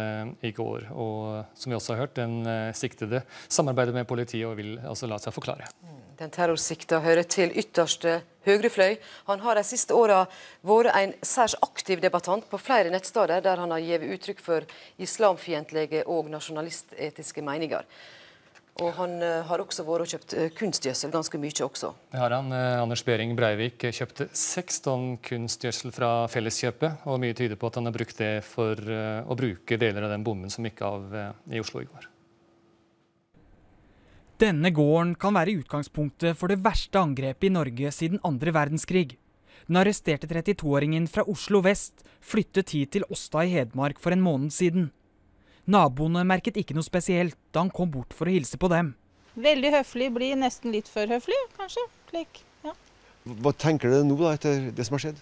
i går. Og som vi også har hørt, den siktede samarbeider med politiet og vil altså la seg forklare. Den terrorsikta hører til ytterste høyrefløy. Han har de siste åra vært en særs debattant på flere nettsteder der han har gitt uttrykk for islamfiendtlige og nasjonalistetiske meninger. Og han eh, har også vært og kjøpt eh, kunstgjødsel ganske mye også. Det har han. Eh, Anders Behring Breivik kjøpte seks tonn kunstgjødsel fra Felleskjøpet, og mye tyder på at han har brukt det for å bruke deler av den bommen som gikk av i Oslo i går. Denne gården kan være utgangspunktet for det verste angrepet i Norge siden andre verdenskrig. Den arresterte 32-åringen fra Oslo vest flyttet hit til Åsta i Hedmark for en måned siden. Naboene merket ikke noe spesielt da han kom bort for å hilse på dem. Veldig høflig, blir nesten litt for høflig, kanskje. Klik. ja. Hva tenker dere nå da, etter det som har skjedd?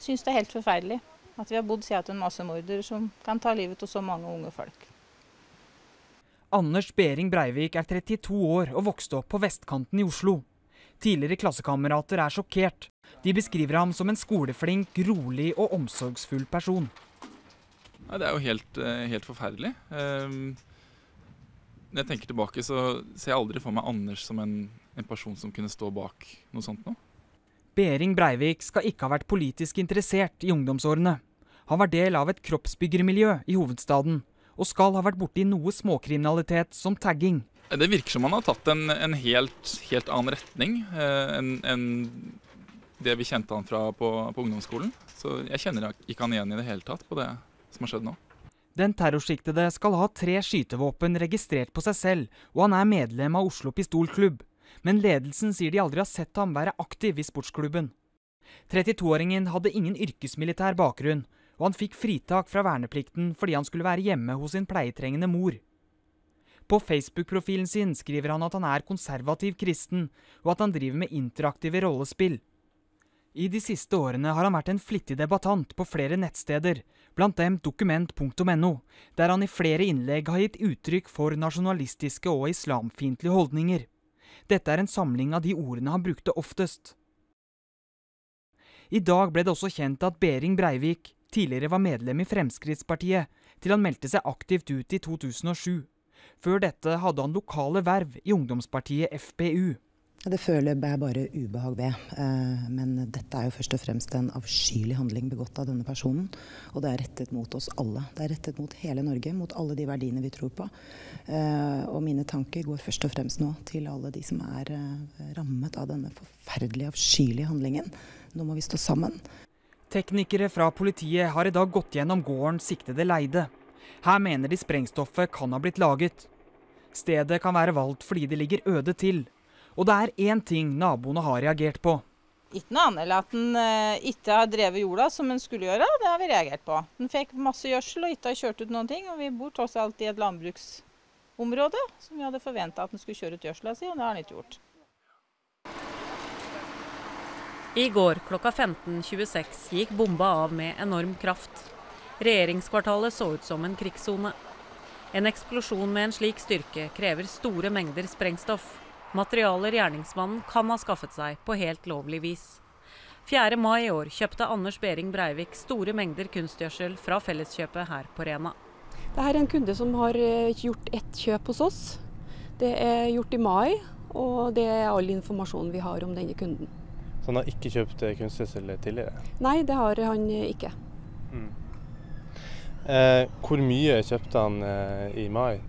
Syns det er helt forferdelig at vi har bodd siden til en massemorder som kan ta livet av så mange unge folk. Anders Behring Breivik er 32 år og vokste opp på vestkanten i Oslo. Tidligere klassekamerater er sjokkert. De beskriver ham som en skoleflink, rolig og omsorgsfull person. Ja, det er jo helt, eh, helt forferdelig. Ehm, når jeg tenker tilbake, så ser jeg aldri for meg Anders som en, en person som kunne stå bak noe sånt nå. Behring Breivik skal ikke ha vært politisk interessert i ungdomsårene. Han var del av et kroppsbyggermiljø i hovedstaden, og skal ha vært borti noe småkriminalitet som tagging. Det virker som han har tatt en, en helt, helt, annen retning eh, enn en det vi kjente han fra på, på, ungdomsskolen. Så jeg kjenner ikke han igjen i det hele tatt på det som har skjedd nå. Den terrorsiktede skal ha tre skytevåpen registrert på seg selv, og han er medlem av Oslo pistolklubb. Men ledelsen sier de aldri har sett ham være aktiv i sportsklubben. 32-åringen hadde ingen yrkesmilitær bakgrunn, og han fikk fritak fra verneplikten fordi han skulle være hjemme hos sin pleietrengende mor. På Facebook-profilen sin skriver han at han er konservativ kristen, og at han driver med interaktive rollespill. I de siste årene har han vært en flittig debattant på flere nettsteder, blant dem dokument.no, der han i flere innlegg har gitt uttrykk for nasjonalistiske og islamfiendtlige holdninger. Dette er en samling av de ordene han brukte oftest. I dag ble det også kjent at Behring Breivik, tidligere var medlem i Fremskrittspartiet, til han meldte seg aktivt ut i 2007. Før dette hadde han lokale verv i ungdomspartiet FPU. Det føler jeg bare ubehag ved. Eh, men dette er jo først og fremst en avskyelig handling begått av denne personen. Og det er rettet mot oss alle. Det er rettet mot hele Norge, mot alle de verdiene vi tror på. Eh, og mine tanker går først og fremst nå til alle de som er eh, rammet av denne forferdelige, avskyelige handlingen. Nå må vi stå sammen. Teknikere fra politiet har i dag gått gjennom gården siktede leide. Her mener de sprengstoffet kan ha blitt laget. Stedet kan være valgt fordi det ligger øde til. Og det er én ting naboene har reagert på. Ikke noe annet enn at den uh, ikke har drevet jorda som den skulle gjøre. Det har vi reagert på. Den fikk masse gjødsel og ikke har kjørt ut noen ting. Og vi bor tross alt i et landbruksområde som vi hadde forventa at den skulle kjøre ut gjødsla si, og det har den ikke gjort. I går klokka 15.26 gikk bomba av med enorm kraft. Regjeringskvartalet så ut som en krigssone. En eksplosjon med en slik styrke krever store mengder sprengstoff. Materialer gjerningsmannen kan ha skaffet seg på helt lovlig vis. 4. mai i år kjøpte Anders Behring Breivik store mengder kunstgjødsel fra Felleskjøpet her på Rena. Dette er en kunde som har eh, gjort ett kjøp hos oss. Det er gjort i mai, og det er all informasjonen vi har om denne kunden. Så han har ikke kjøpt eh, kunstgjødsel tidligere? Nei, det har han eh, ikke. Mm. Eh, hvor mye kjøpte han eh, i mai?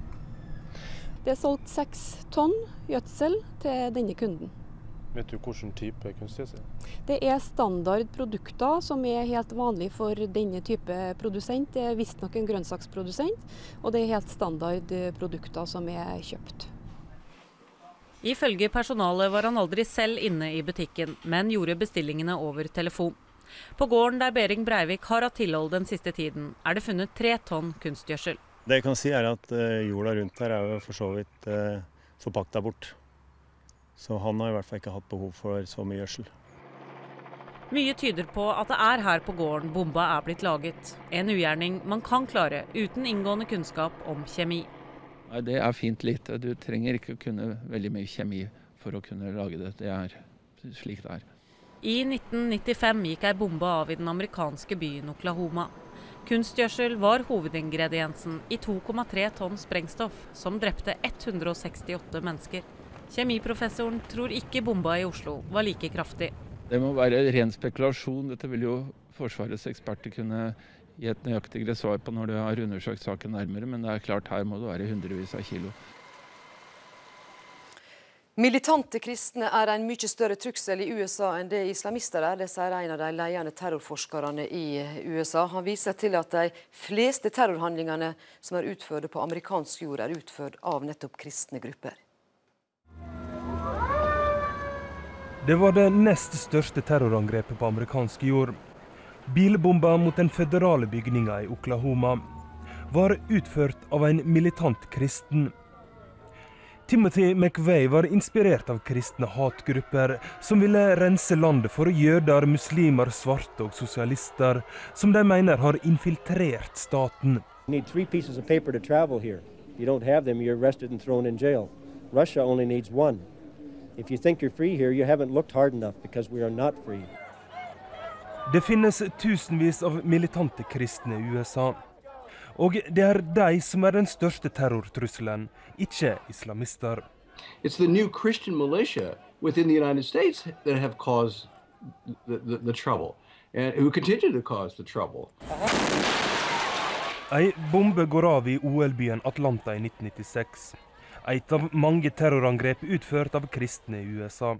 Det er solgt seks tonn gjødsel til denne kunden. Vet du hvilken type kunstgjødsel? Det er standardprodukter som er helt vanlig for denne type produsent. Det er visstnok en grønnsaksprodusent, og det er helt standardprodukter som er kjøpt. Ifølge personalet var han aldri selv inne i butikken, men gjorde bestillingene over telefon. På gården der Behring Breivik har hatt tilhold den siste tiden, er det funnet tre tonn kunstgjødsel. Det jeg kan si er at eh, jorda rundt her er jo for så vidt eh, forpakta bort. Så han har i hvert fall ikke hatt behov for så mye gjødsel. Mye tyder på at det er her på gården bomba er blitt laget. En ugjerning man kan klare uten inngående kunnskap om kjemi. Det er fint lite. Du trenger ikke kunne veldig mye kjemi for å kunne lage det. Det er slik det er. I 1995 gikk ei bombe av i den amerikanske byen Oklahoma. Kunstgjødsel var hovedingrediensen i 2,3 tonn sprengstoff, som drepte 168 mennesker. Kjemiprofessoren tror ikke bomba i Oslo var like kraftig. Det må være ren spekulasjon. Dette vil jo Forsvarets eksperter kunne gi et nøyaktigere svar på når de har undersøkt saken nærmere, men det er klart her må det være hundrevis av kilo. Militante kristne er en mye større trussel i USA enn det islamister er. Det sier en av de ledende terrorforskerne i USA. Han viser til at de fleste terrorhandlingene som er utført på amerikansk jord, er utført av nettopp kristne grupper. Det var det nest største terrorangrepet på amerikansk jord. Bilbomba mot den føderale bygninga i Oklahoma var utført av en militant kristen. Timothy McVeigh var inspirert av kristne hatgrupper som ville rense landet for jøder, muslimer, svarte og sosialister, som de mener har infiltrert staten. Them, you're arrested and thrown in jail. Russia only needs one. If you think you're free here, you haven't looked hard enough because we are not free. Det finnes tusenvis av militante kristne i USA. Og det er de som er den største terrortrusselen, ikke islamister. It's the new Christian militia within the United States that have caused the, the, the trouble and who continue to cause the trouble. Ei bombe går av i OL-byen Atlanta i 1996. Et av mange terrorangrep utført av kristne i USA.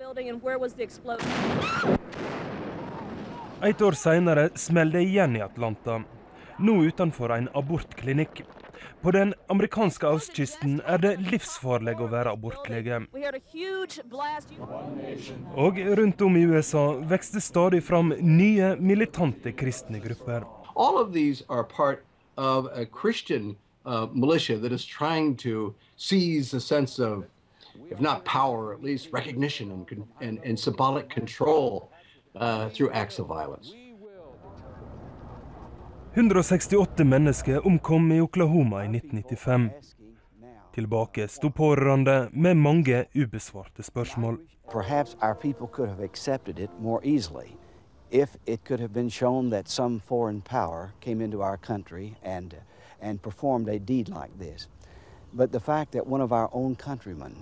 Et år senere smeller det igjen i Atlanta, nå utenfor en abortklinikk. På den amerikanske østkysten er det livsfarlig å være abortlege. Og rundt om i USA vokser det stadig fram nye militante kristne grupper. All of these are part of a Christian uh, militia that is trying to seize a sense of, if not power, at least recognition and, and, and symbolic control uh, through acts of violence. 168 mennesker omkom i Oklahoma i 1995. Tilbake sto pårørende med mange ubesvarte spørsmål. Perhaps our people could have accepted it more easily if it could have been shown that some foreign power came into our country and, and performed a deed like this. But the fact that one of our own countrymen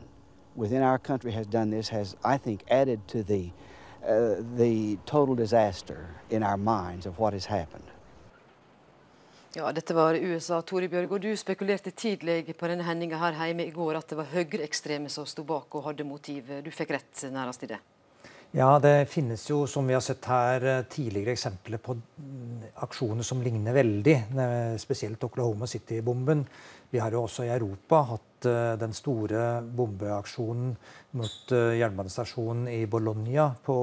within our country has done this has, I think, added to the, uh, the total disaster in our minds of what has happened. Ja, Dette var USA. Tore Bjørg, og Du spekulerte tidlig på denne hendinga her hjemme i går at det var høyreekstreme som sto bak og hadde motiv. Du fikk rett nærmest i det? Ja, det finnes jo, som vi har sett her, tidligere eksempler på aksjoner som ligner veldig. Spesielt Oklahoma City-bomben. Vi har jo også i Europa hatt den store bombeaksjonen mot jernbanestasjonen i Bologna på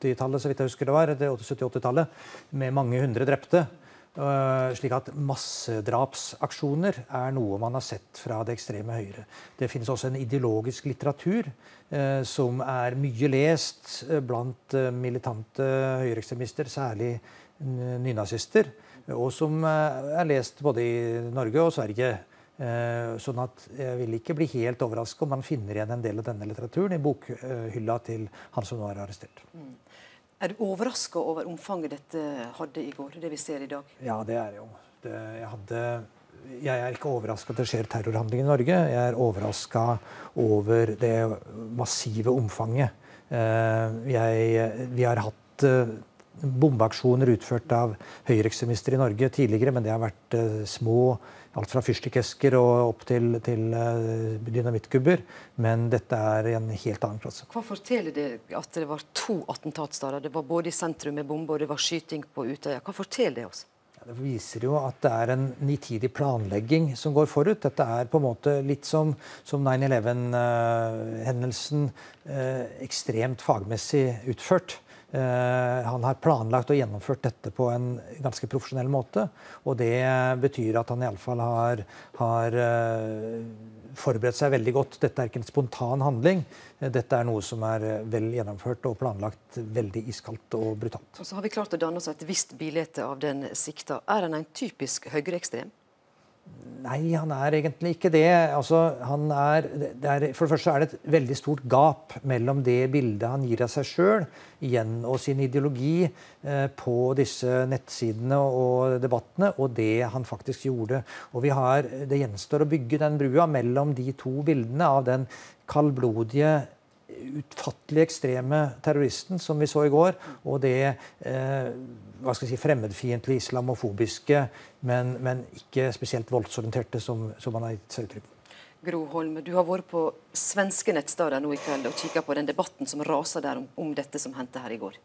80-tallet, så vidt jeg husker det var. det 70-80-tallet, Med mange hundre drepte. Uh, slik at Massedrapsaksjoner er noe man har sett fra det ekstreme høyre. Det finnes også en ideologisk litteratur uh, som er mye lest uh, blant militante høyreekstremister, særlig nynazister, og som er lest både i Norge og Sverige. sånn at jeg vil ikke bli helt overraska om man finner igjen en del av denne litteraturen i bokhylla til han som nå er arrestert. Er du overraska over omfanget dette hadde i går, det vi ser i dag? Ja, det er jo. Det, jeg, hadde, jeg er ikke overraska at det skjer terrorhandling i Norge. Jeg er overraska over det massive omfanget. Jeg, vi har hatt bombeaksjoner utført av høyreekstremister i Norge tidligere, men det har vært uh, små. Alt fra fyrstikkesker og opp til, til dynamittkubber. Men dette er i en helt annen klasse. Hva forteller det at det var to attentatsteder? Det var både i sentrum med bombe og det var skyting på Utøya. Hva forteller det oss? Det viser jo at det er en nitidig planlegging som går forut. Dette er på en måte litt som, som 9-11-hendelsen, eh, eh, ekstremt fagmessig utført. Eh, han har planlagt og gjennomført dette på en ganske profesjonell måte. Og det betyr at han iallfall har, har uh, forberedt seg veldig godt. Dette er ikke en spontan handling. Dette er noe som er vel gjennomført og planlagt veldig iskaldt og brutalt. Og så har vi klart å danne oss et visst bilde av den sikta. Er han en typisk høyreekstrem? Nei, han er egentlig ikke det. Altså, er, det er, for det første er det et veldig stort gap mellom det bildet han gir av seg sjøl og sin ideologi eh, på disse nettsidene og debattene, og det han faktisk gjorde. Og har, Det gjenstår å bygge den brua mellom de to bildene av den kaldblodige utfattelig ekstreme terroristen som vi så i går, og det eh, hva skal jeg si, fremmedfiendtlige, islamofobiske, men, men, ikke spesielt voldsorienterte, som, som man har gitt seg uttrykk Gro Holm, du har vært på svenske nettsteder nå i kveld og kikket på den debatten som raser der om, om dette som hendte her i går.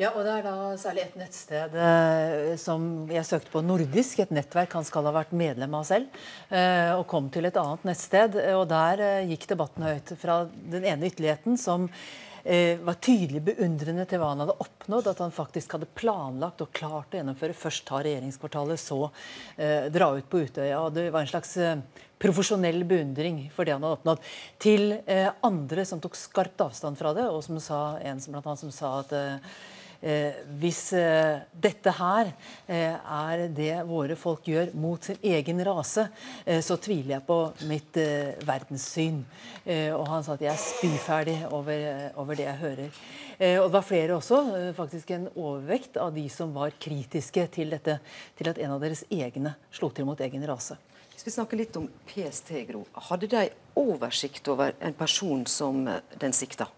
Ja, og det er da særlig et nettsted eh, som jeg søkte på nordisk, et nettverk han skal ha vært medlem av selv, eh, og kom til et annet nettsted. og Der eh, gikk debatten høyt fra den ene ytterligheten, som var tydelig beundrende til hva han hadde oppnådd. At han faktisk hadde planlagt og klart å gjennomføre. Først ta regjeringskvartalet, så eh, dra ut på Utøya. og Det var en slags eh, profesjonell beundring for det han hadde oppnådd. Til andre som tok skarpt avstand fra det, og som sa, en som, blant annet, som sa at Eh, hvis eh, dette her eh, er det våre folk gjør mot sin egen rase, eh, så tviler jeg på mitt eh, verdenssyn. Eh, og han sa at jeg er spyferdig over, over det jeg hører. og det var flere også, faktisk en overvekt av de som var kritiske til dette, til at en av deres egne slo til mot egen rase. Hvis vi snakker litt om PST, Gro. Hadde de oversikt over en person som den sikta?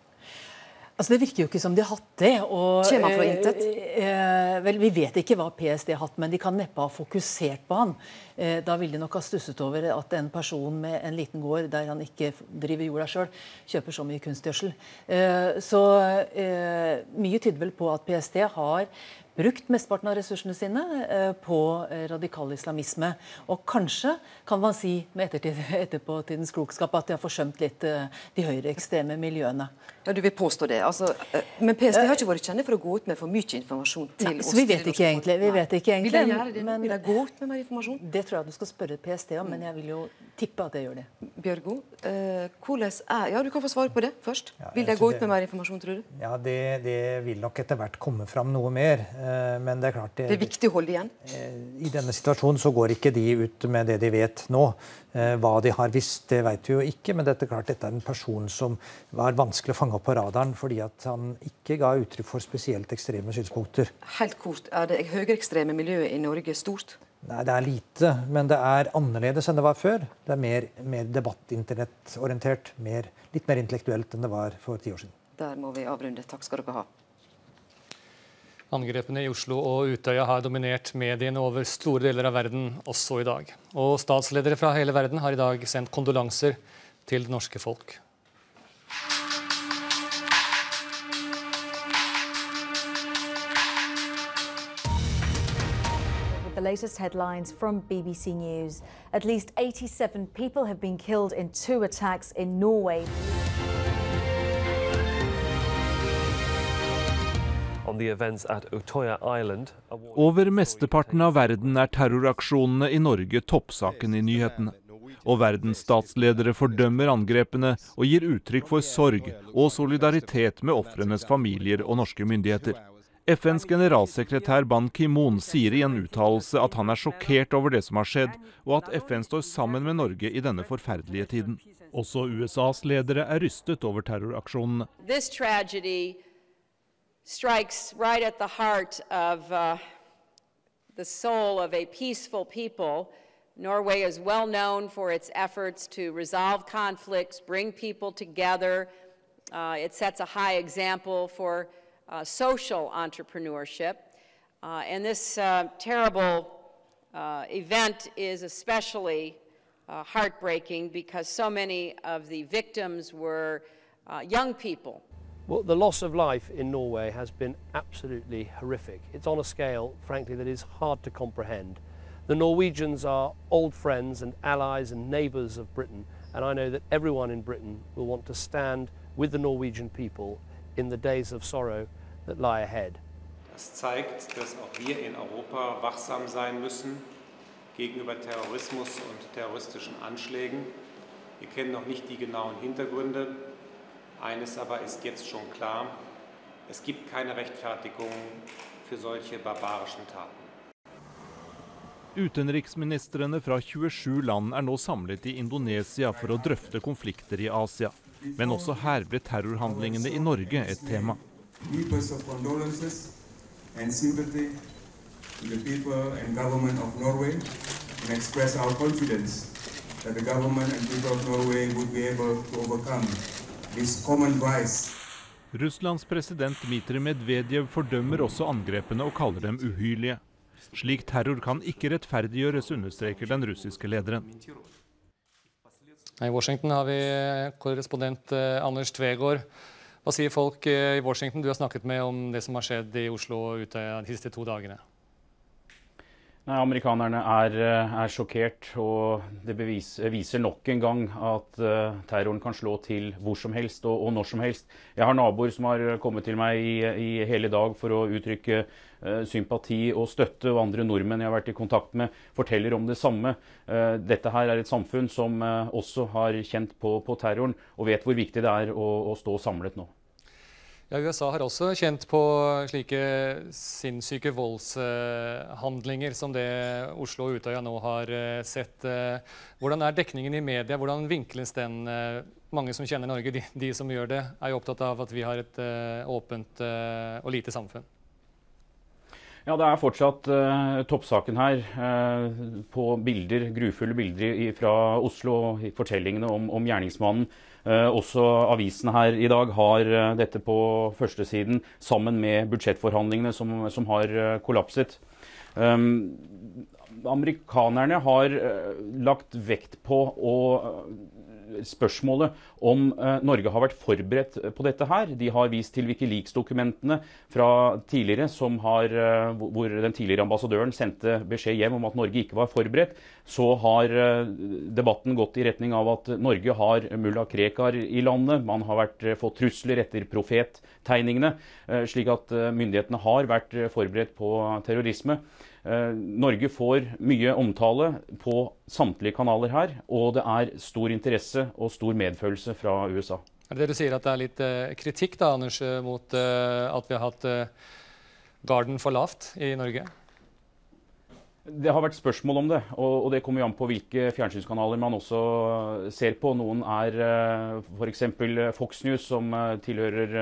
Altså Det virker jo ikke som de har hatt det. Og, Skjema fra intet? Eh, vel, Vi vet ikke hva PST har hatt, men de kan neppe ha fokusert på han. Eh, da ville de nok ha stusset over at en person med en liten gård der han ikke driver jorda sjøl, kjøper så mye kunstgjødsel. Eh, så eh, mye tyder vel på at PST har brukt mesteparten av ressursene sine eh, på eh, radikal islamisme. Og kanskje kan man si med ettertid, [laughs] etterpåtidens klokskap at de har forsømt litt eh, de høyreekstreme miljøene. Ja, Du vil påstå det. Altså, men PST har ikke vært kjent for å gå ut med for mye informasjon til Nei, oss. Så vi vet ikke egentlig. Vi vet ikke egentlig. Vil de gjøre det? Men, vil de gå ut med mer informasjon? Det tror jeg du skal spørre PST om, men jeg vil jo tippe at det gjør det. Bjørgo, eh, hvordan er Ja, du kan få svare på det først. Ja, vil de gå ut med mer informasjon, tror du? Ja, det, det vil nok etter hvert komme fram noe mer. Eh, men det er klart det, det er viktig å holde igjen? Eh, I denne situasjonen så går ikke de ut med det de vet nå. Eh, hva de har visst, det vet vi jo ikke, men dette, klart, dette er en person som var vanskelig å fange opp på radaren fordi at han ikke ga uttrykk for spesielt ekstreme synspunkter. Helt kort, Er det høyreekstreme miljøet i Norge stort? Nei, Det er lite, men det er annerledes enn det var før. Det er mer, mer debatt-internettorientert, litt mer intellektuelt enn det var for ti år siden. Der må vi avrunde. Takk skal dere ha. Angrepene i Oslo og Utøya har dominert mediene over store deler av verden også i dag. Og statsledere fra hele verden har i dag sendt kondolanser til det norske folk. The latest headlines from BBC News. At least 87 people have been killed in two attacks in Norway. Over mesteparten av verden er terroraksjonene i Norge toppsaken i nyhetene. Og verdens statsledere fordømmer angrepene og gir uttrykk for sorg og solidaritet med ofrenes familier og norske myndigheter. FNs generalsekretær Ban Ki-moon sier i en uttalelse at han er sjokkert over det som har skjedd, og at FN står sammen med Norge i denne forferdelige tiden. Også USAs ledere er rystet over terroraksjonene strikes right at the heart of uh, the soul of a peaceful people. Norway is well known for its efforts to resolve conflicts, bring people together. Uh, it sets a high example for uh, social entrepreneurship. Uh, and this uh, terrible uh, event is especially heartbreaking because so many of the victims were young people. Well, the loss of life in Norway has been absolutely horrific. It's on a scale, frankly, that is hard to comprehend. The Norwegians are old friends and allies and neighbours of Britain, and I know that everyone in Britain will want to stand with the Norwegian people in the days of sorrow that lie ahead. Das zeigt, dass auch wir in Europa wachsam sein müssen gegenüber Terrorismus und terroristischen Anschlägen. Wir kennen noch nicht die genauen Hintergründe. Eines aber ist jetzt schon klar, es gibt keine Rechtfertigung für solche barbarischen Taten. Utenriksministrene fra 27 land er nå samlet i Indonesia for å drøfte konflikter i Asia. Men også her ble terrorhandlingene i Norge et tema. and Russlands president Dmitrij Medvedev fordømmer også angrepene og kaller dem uhyrlige. Slik terror kan ikke rettferdiggjøres, understreker den russiske lederen. I Washington har vi korrespondent eh, Anders Tvegård. Hva sier folk eh, i Washington du har snakket med om det som har skjedd i Oslo og Utøya de siste to dagene? Nei, Amerikanerne er, eh, er, sjokkert, og det beviser, viser nok en gang at uh, terroren kan slå til hvor som helst og, og, når som helst. Jeg har naboer som har kommet til meg i, i hele dag for å uttrykke uh, sympati og støtte, og andre nordmenn jeg har vært i kontakt med, forteller om det samme. Uh, dette her er et samfunn som også har kjent på, på, terroren, og vet hvor viktig det er å, å stå samlet nå. Ja, USA har også kjent på slike sinnssyke voldshandlinger som det Oslo og Utøya nå har eh, sett. Eh, hvordan er dekningen i media? Hvordan vinkles den? Eh, mange som kjenner Norge, de, de som gjør det, er jo opptatt av at vi har et åpent og lite samfunn. Ja, Det er fortsatt uh, toppsaken her. Uh, på bilder, grufulle bilder fra Oslo, fortellingene om, om gjerningsmannen. Uh, også avisene her i dag har dette på førstesiden, sammen med budsjettforhandlingene som, som har kollapset. Amerikanerne har lagt vekt på å spørsmålet om eh, Norge har vært forberedt på dette her. De har vist til Wikileaks-dokumentene fra tidligere, har, eh, hvor den tidligere ambassadøren sendte beskjed hjem om at Norge ikke var forberedt. Så har eh, debatten gått i retning av at Norge har mulla Krekar i landet. Man har vært, eh, fått trusler etter profettegningene, eh, slik at eh, myndighetene har vært forberedt på terrorisme. Eh, Norge får mye omtale på samtlige kanaler her, og det er stor interesse og stor medfølelse fra USA. Er det det du sier at det er litt eh, kritikk da, Anders, eh, mot at vi har hatt garden for lavt i Norge? Det har vært spørsmål om det, og, det kommer jo an på hvilke fjernsynskanaler man også ser på. Noen er f.eks. Fox News, som tilhører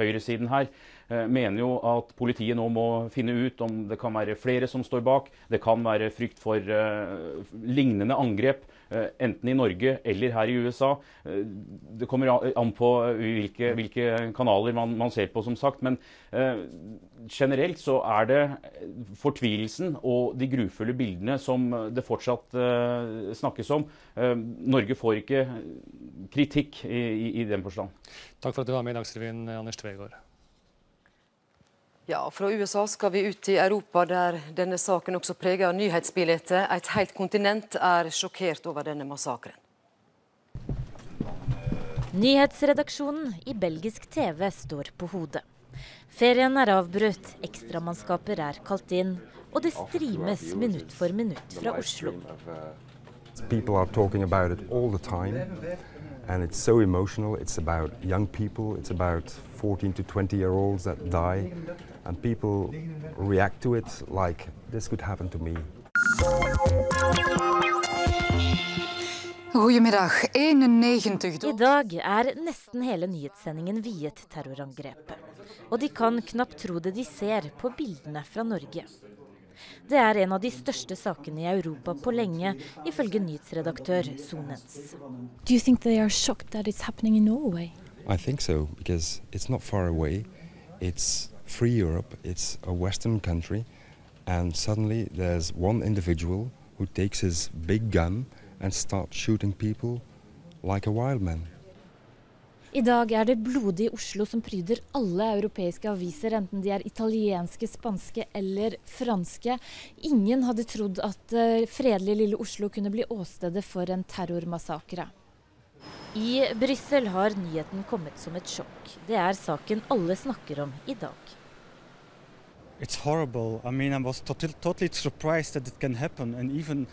høyresiden her. Eh, mener jo at politiet nå må finne ut om det kan være flere som står bak. Det kan være frykt for uh, lignende angrep, uh, enten i Norge eller her i USA. Det kommer an på hvilke, hvilke kanaler man, man, ser på, som sagt. Men generelt så er det fortvilelsen og de grufulle bildene som det fortsatt snakkes om. Norge får ikke kritikk i, i, i den forstand. Takk for at du var med i Dagsrevyen, Anders Tvegård. Ja, Fra USA skal vi ut til Europa, der denne saken også preger nyhetsbildet. Et helt kontinent er sjokkert over denne massakren. Nyhetsredaksjonen i belgisk TV står på hodet. Ferien er avbrutt, ekstramannskaper er kalt inn, og det streames minutt for minutt fra Oslo. People are talking about it all the time, and it's so emotional. It's about young people, it's about 14 to 20 year olds that die and people react to it like this could happen to me. Goedemiddag. 91 I dag er nesten hele nyhetssendingen viet terrorangrepet. Og de kan knapt tro det de ser på bildene fra Norge. Det er en av de største sakene i Europa på lenge, ifølge nyhetsredaktør Sonens. Do you think they are shocked that it's happening in Norway? I think so, because it's not far away. It's free Europe, it's a Western country, and suddenly there's one individual who takes his big gun and starts shooting people like a wild man. I dag er det blodig Oslo som pryder alle europeiske aviser, enten de er italienske, spanske eller franske. Ingen hadde trodd at uh, fredelige lille Oslo kunne bli åstedet for en terrormassakre. I Brussel har nyheten kommet som et sjokk. Det er saken alle snakker om i dag. It's horrible. I mean, I was totally, totally surprised that it can happen, and even,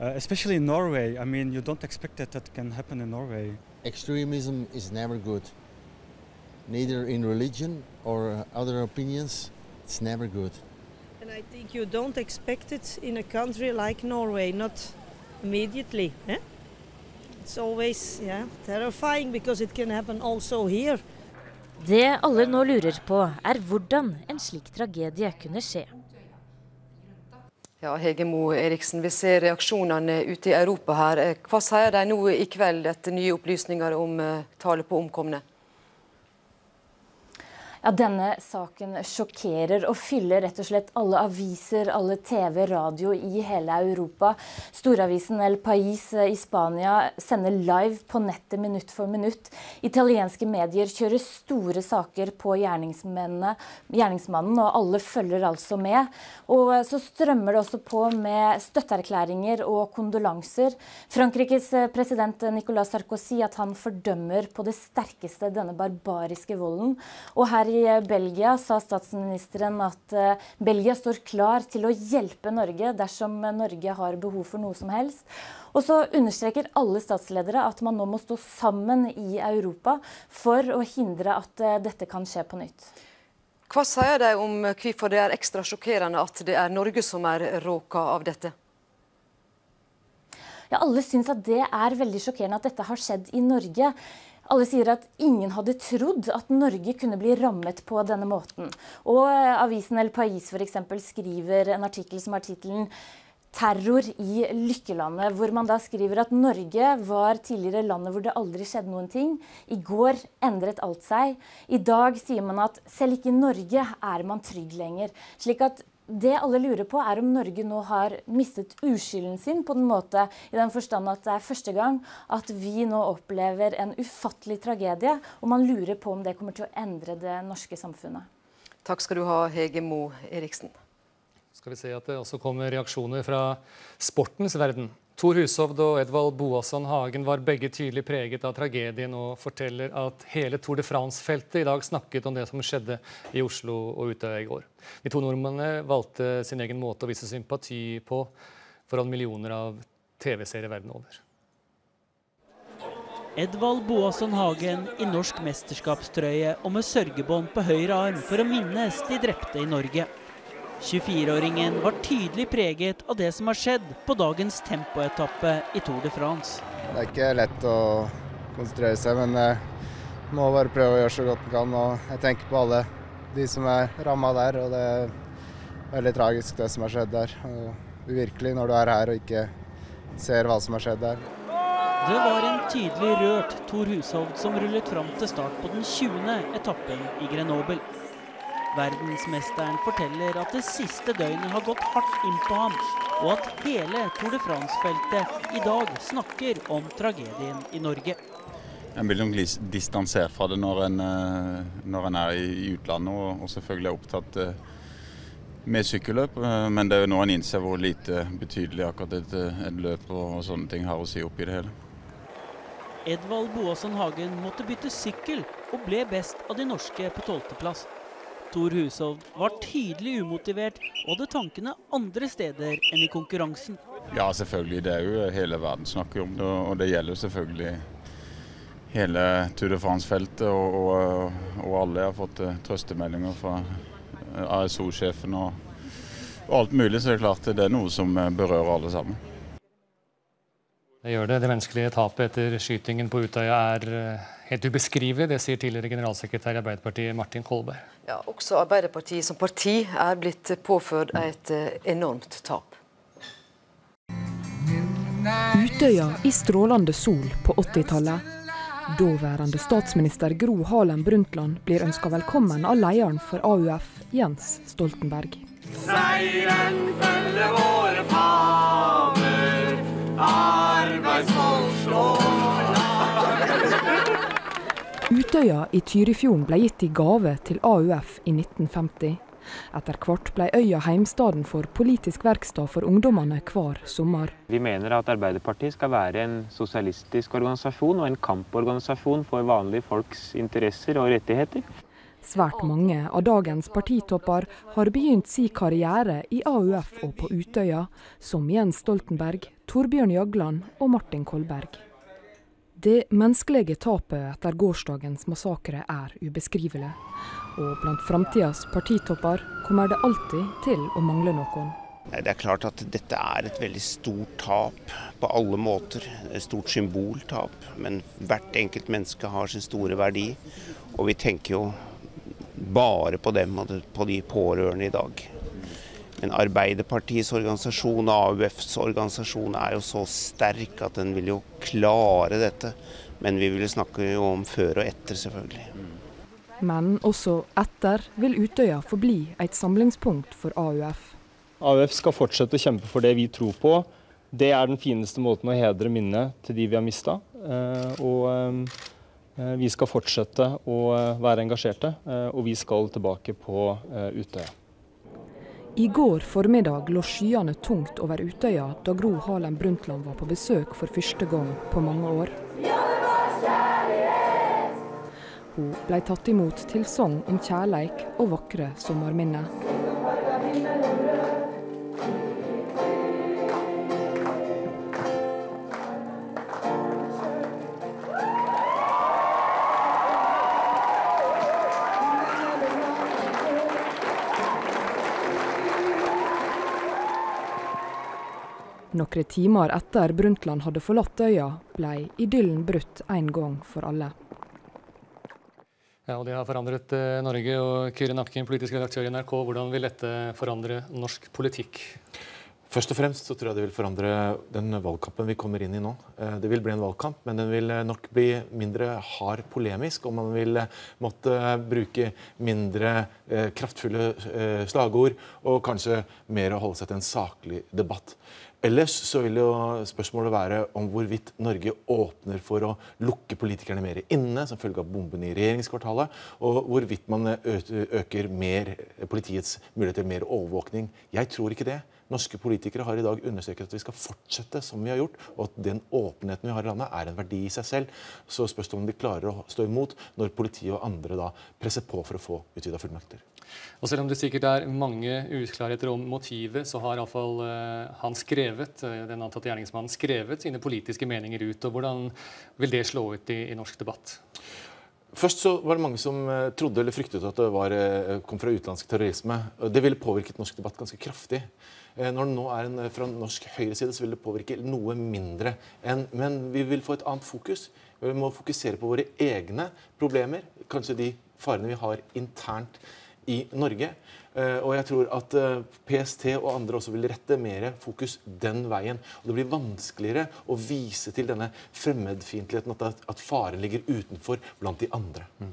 uh, especially in Norway. I mean, you don't expect that that can happen in Norway. Extremism is never good, neither in religion or other opinions. It's never good. And I think you don't expect it in a country like Norway, not immediately. Eh? It's always yeah, terrifying because it can happen also here. Det alle nå lurer på, er hvordan en slik tragedie kunne skje. Ja, Hege Mo Eriksen, Vi ser reaksjonene ute i Europa her. Hva sier de nå i kveld etter nye opplysninger om uh, tallet på omkomne? Ja, Denne saken sjokkerer og fyller rett og slett alle aviser, alle TV, radio i hele Europa. Storavisen El Pais i Spania sender live på nettet minutt for minutt. Italienske medier kjører store saker på gjerningsmannen, og alle følger altså med. Og så strømmer det også på med støtteerklæringer og kondolanser. Frankrikes president Nicolas Sarkozy at han fordømmer på det sterkeste denne barbariske volden. Og her i Belgia sa statsministeren at eh, Belgia står klar til å hjelpe Norge dersom Norge har behov for noe som helst. Og så understreker alle statsledere at man nå må stå sammen i Europa for å hindre at eh, dette kan skje på nytt. Hva sier de om hvorfor det er ekstra sjokkerende at det er Norge som er råka av dette? Ja, Alle syns at det er veldig sjokkerende at dette har skjedd i Norge. Alle sier at ingen hadde trodd at Norge kunne bli rammet på denne måten. Og eh, avisen El Pais f.eks. skriver en artikkel som har tittelen 'Terror i lykkelandet', hvor man da skriver at Norge var tidligere landet hvor det aldri skjedde noen ting. I går endret alt seg. I dag sier man at selv ikke i Norge er man trygg lenger. Slik at det alle lurer på, er om Norge nå har mistet uskylden sin på den måte, i den forstand at det er første gang at vi nå opplever en ufattelig tragedie, og man lurer på om det kommer til å endre det norske samfunnet. Takk skal du ha, Hege Mo Eriksen. Skal vi se at det også kommer reaksjoner fra sportens verden. Tor Hushovd og Edvald Boasson Hagen var begge tydelig preget av tragedien og forteller at hele Tour de France-feltet i dag snakket om det som skjedde i Oslo og Utøya i går. De to nordmennene valgte sin egen måte å vise sympati på foran millioner av TV-seere verden over. Edvald Boasson Hagen i norsk mesterskapstrøye og med sørgebånd på høyre arm for å minnes de drepte i Norge. 24-åringen var tydelig preget av det som har skjedd på dagens tempoetappe i Tour de France. Det er ikke lett å konsentrere seg, men jeg må bare prøve å gjøre så godt en kan. Og jeg tenker på alle de som er ramma der, og det er veldig tragisk det som har skjedd der. Og uvirkelig når du er her og ikke ser hva som har skjedd der. Det var en tydelig rørt Tor Hushovd som rullet fram til start på den 20. etappen i Grenoble. Verdensmesteren forteller at det siste døgnet har gått hardt inn på ham, og at hele Tour de France-feltet i dag snakker om tragedien i Norge. Jeg blir nok distansert fra det når en, eh, når en er i utlandet og, og selvfølgelig er opptatt eh, med sykkelløp. Eh, men det er jo nå en innser hvor lite betydelig akkurat et, et løp og, og sånne ting har å si oppi det hele. Edvald Boasson Hagen måtte bytte sykkel og ble best av de norske på tolvteplass. Tor Hushovd var tydelig umotivert og hadde tankene andre steder enn i konkurransen. Ja, selvfølgelig. Det er jo hele verden snakker om det, og det gjelder selvfølgelig hele Tour de France-feltet. Og, og, og, alle har fått eh, trøstemeldinger fra eh, ASO-sjefen og, og, alt mulig. Så det er klart det er noe som eh, berører alle sammen. Det gjør det. Det menneskelige tapet etter skytingen på Utøya er helt ubeskrivelig. Det sier tidligere generalsekretær i Arbeiderpartiet Martin Kolberg. Ja, også Arbeiderpartiet som parti er blitt påført et eh, enormt tap. Utøya i strålende sol på 80-tallet. Daværende statsminister Gro Harlem Brundtland blir ønska velkommen av lederen for AUF, Jens Stoltenberg. Seieren følger våre faner, arbeidsfolk slår. Utøya i Tyrifjorden ble gitt i gave til AUF i 1950. Etter hvert ble øya heimstaden for politisk verksted for ungdommene hver sommer. Vi mener at Arbeiderpartiet skal være en sosialistisk organisasjon og en kamporganisasjon for vanlige folks interesser og rettigheter. Svært mange av dagens partitopper har begynt sin karriere i AUF og på Utøya, som Jens Stoltenberg, Torbjørn Jagland og Martin Kolberg. Det menneskelige tapet etter gårsdagens massakre er ubeskrivelig. Og blant framtidas partitopper kommer det alltid til å mangle noen. Det er klart at dette er et veldig stort tap på alle måter. Et stort symboltap. Men hvert enkelt menneske har sin store verdi. Og vi tenker jo bare på dem og på de pårørende i dag. Men Arbeiderpartiets organisasjon og AUFs organisasjon er jo så sterk at den vil jo klare dette. Men vi vil snakke jo om før og etter, selvfølgelig. Men også etter vil Utøya forbli et samlingspunkt for AUF. AUF skal fortsette å kjempe for det vi tror på. Det er den fineste måten å hedre minnet til de vi har mista. Og eh, vi skal fortsette å være engasjerte, eh, og vi skal tilbake på eh, Utøya. I går formiddag lå skyene tungt over Utøya da Gro Harlem Brundtland var på besøk for første gang på mange år. Hun ble tatt imot til sang om kjærleik og vakre sommerminner. Noen timer etter Brundtland hadde forlatt øya, ble idyllen brutt en gang for alle. Ja, og Det har forandret eh, Norge. og Kyrre Nakken, politisk redaktør i NRK, hvordan vil dette forandre norsk politikk? Først og fremst så tror jeg det vil forandre den valgkampen vi kommer inn i nå. Eh, det vil bli en valgkamp, men den vil eh, nok bli mindre hard polemisk. Og man vil måtte bruke mindre kraftfulle slagord, og kanskje mer å holde seg til en saklig debatt. Ellers så vil jo spørsmålet være om hvorvidt Norge åpner for å lukke politikerne mer inne som følge av bombene i regjeringskvartalet, og hvorvidt man øker mer politiets muligheter til mer overvåkning. Jeg tror ikke det. Norske politikere har i dag understreket at vi skal fortsette som vi har gjort, og at den åpenheten vi har i landet, er en verdi i seg selv. Så spørs det om de klarer å stå imot når politiet og andre da presser på for å få utvida fullmakter. Og Selv om det sikkert er mange uklarheter om motivet, så har iallfall uh, han skrevet, uh, den antatte gjerningsmannen skrevet sine politiske meninger ut. og Hvordan vil det slå ut i, i norsk debatt? Først så var det mange som uh, trodde eller fryktet at det var, kom fra utenlandsk terrorisme. Det ville påvirket norsk debatt ganske kraftig. Når det nå er en fra norsk høyreside, så vil det påvirke noe mindre. enn, men vi vil få et annet fokus. Vi må fokusere på våre egne problemer, kanskje de farene vi har internt i Norge. Og jeg tror at PST og andre også vil rette mer fokus den veien. Og det blir vanskeligere å vise til denne fremmedfiendtligheten, at, faren ligger utenfor blant de andre. Mm.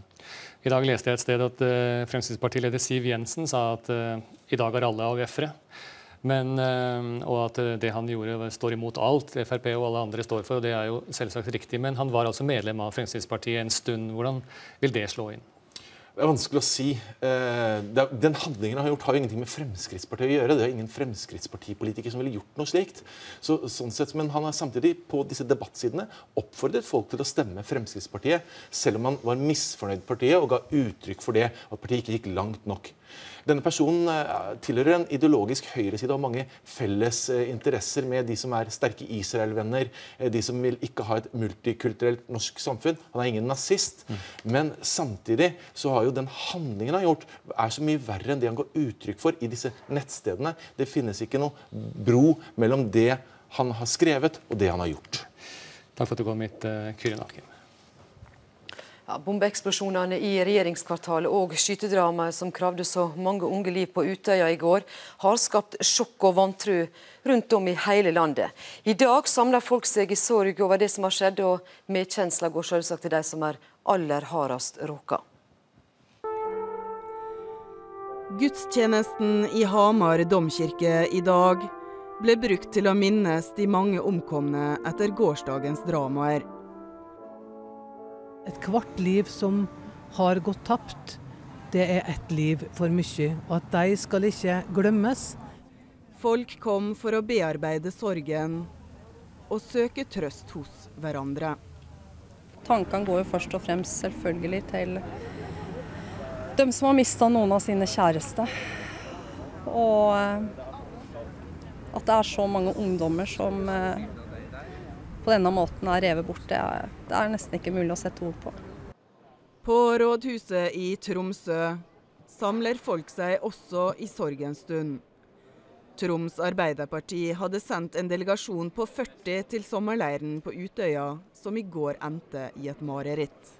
I dag leste jeg et sted at uh, Fremskrittspartileder Siv Jensen sa at i dag er alle AUF-ere. Men, og at det han gjorde, står imot alt Frp og alle andre står for. og Det er jo selvsagt riktig. Men han var altså medlem av Fremskrittspartiet en stund. Hvordan vil det slå inn? Det er vanskelig å si. Den handlingen han har gjort, har jo ingenting med Fremskrittspartiet å gjøre. Det er ingen Fremskrittspartipolitiker som ville gjort noe slikt. Så, sånn sett, men han har samtidig på disse debattsidene oppfordret folk til å stemme Fremskrittspartiet, selv om han var misfornøyd partiet og ga uttrykk for det, at partiet ikke gikk langt nok. Denne personen tilhører en ideologisk høyreside og har mange felles interesser med de som er sterke Israel-venner, de som vil ikke ha et multikulturelt norsk samfunn. Han er ingen nazist. Mm. Men samtidig så har jo den handlingen han har gjort, er så mye verre enn det han går uttrykk for i disse nettstedene. Det finnes ikke noe bro mellom det han har skrevet, og det han har gjort. Takk for at du kom hit, Kyrin Nakken. Ja, Bombeeksplosjonene i regjeringskvartalet og skytedramaet som kravde så mange unge liv på Utøya i går, har skapt sjokk og vantro rundt om i hele landet. I dag samler folk seg i sorg over det som har skjedd, og medkjensla går selvsagt til de som er aller hardest råka. Gudstjenesten i Hamar domkirke i dag ble brukt til å minnes de mange omkomne etter gårsdagens dramaer. Et kvart liv som har gått tapt, det er ett liv for mye. Og at de skal ikke glemmes. Folk kom for å bearbeide sorgen og søke trøst hos hverandre. Tankene går jo først og fremst selvfølgelig til dem som har mista noen av sine kjæreste. Og at det er så mange ungdommer som eh, på denne måten er revet bort, det er, det er nesten ikke mulig å sette ord på. På rådhuset i Tromsø samler folk seg også i sorgens stund. Troms Arbeiderparti hadde sendt en delegasjon på 40 til sommerleiren på Utøya, som i går endte i et mareritt.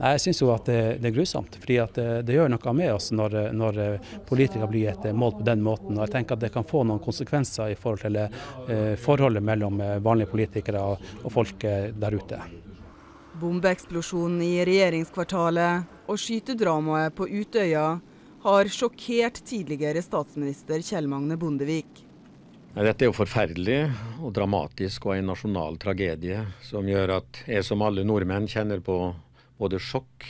Jeg syns jo at det, det, er grusomt, fordi det, det, gjør noe med oss når, når politikere blir et mål på den måten. Og jeg tenker at det kan få noen konsekvenser i forhold til eh, forholdet mellom eh, vanlige politikere og, og folk eh, der ute. Bombeeksplosjonen i regjeringskvartalet og skytedramaet på Utøya har sjokkert tidligere statsminister Kjell Magne Bondevik. Dette er jo forferdelig og dramatisk og en nasjonal tragedie som gjør at jeg som alle nordmenn kjenner på både sjokk,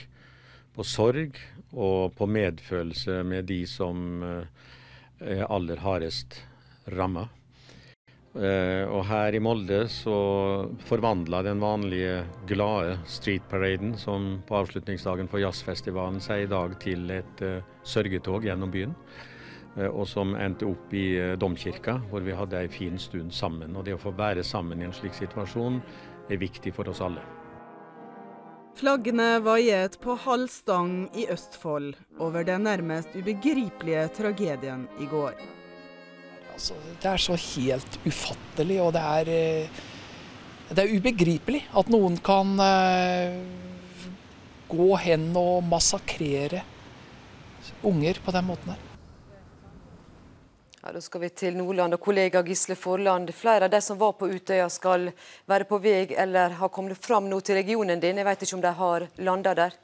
på sorg og på medfølelse med de som eh, er aller hardest ramma. Eh, og her i Molde så forvandla den vanlige glade streetparaden som på avslutningsdagen for jazzfestivalen seg i dag til et uh, sørgetog gjennom byen. Og som endte opp i domkirka, hvor vi hadde ei en fin stund sammen. Og det å få være sammen i en slik situasjon er viktig for oss alle. Flaggene vaiet på halv stang i Østfold over den nærmest ubegripelige tragedien i går. Altså, det er så helt ufattelig, og det er, eh, det er ubegripelig at noen kan uh, gå hen og massakrere unger på den måten her. Da skal vi til Nordland og kollega Gisle Forland. Flere av de som var på Utøya skal være på vei eller har kommet fram nå til regionen din. Jeg vet ikke om de har landa der?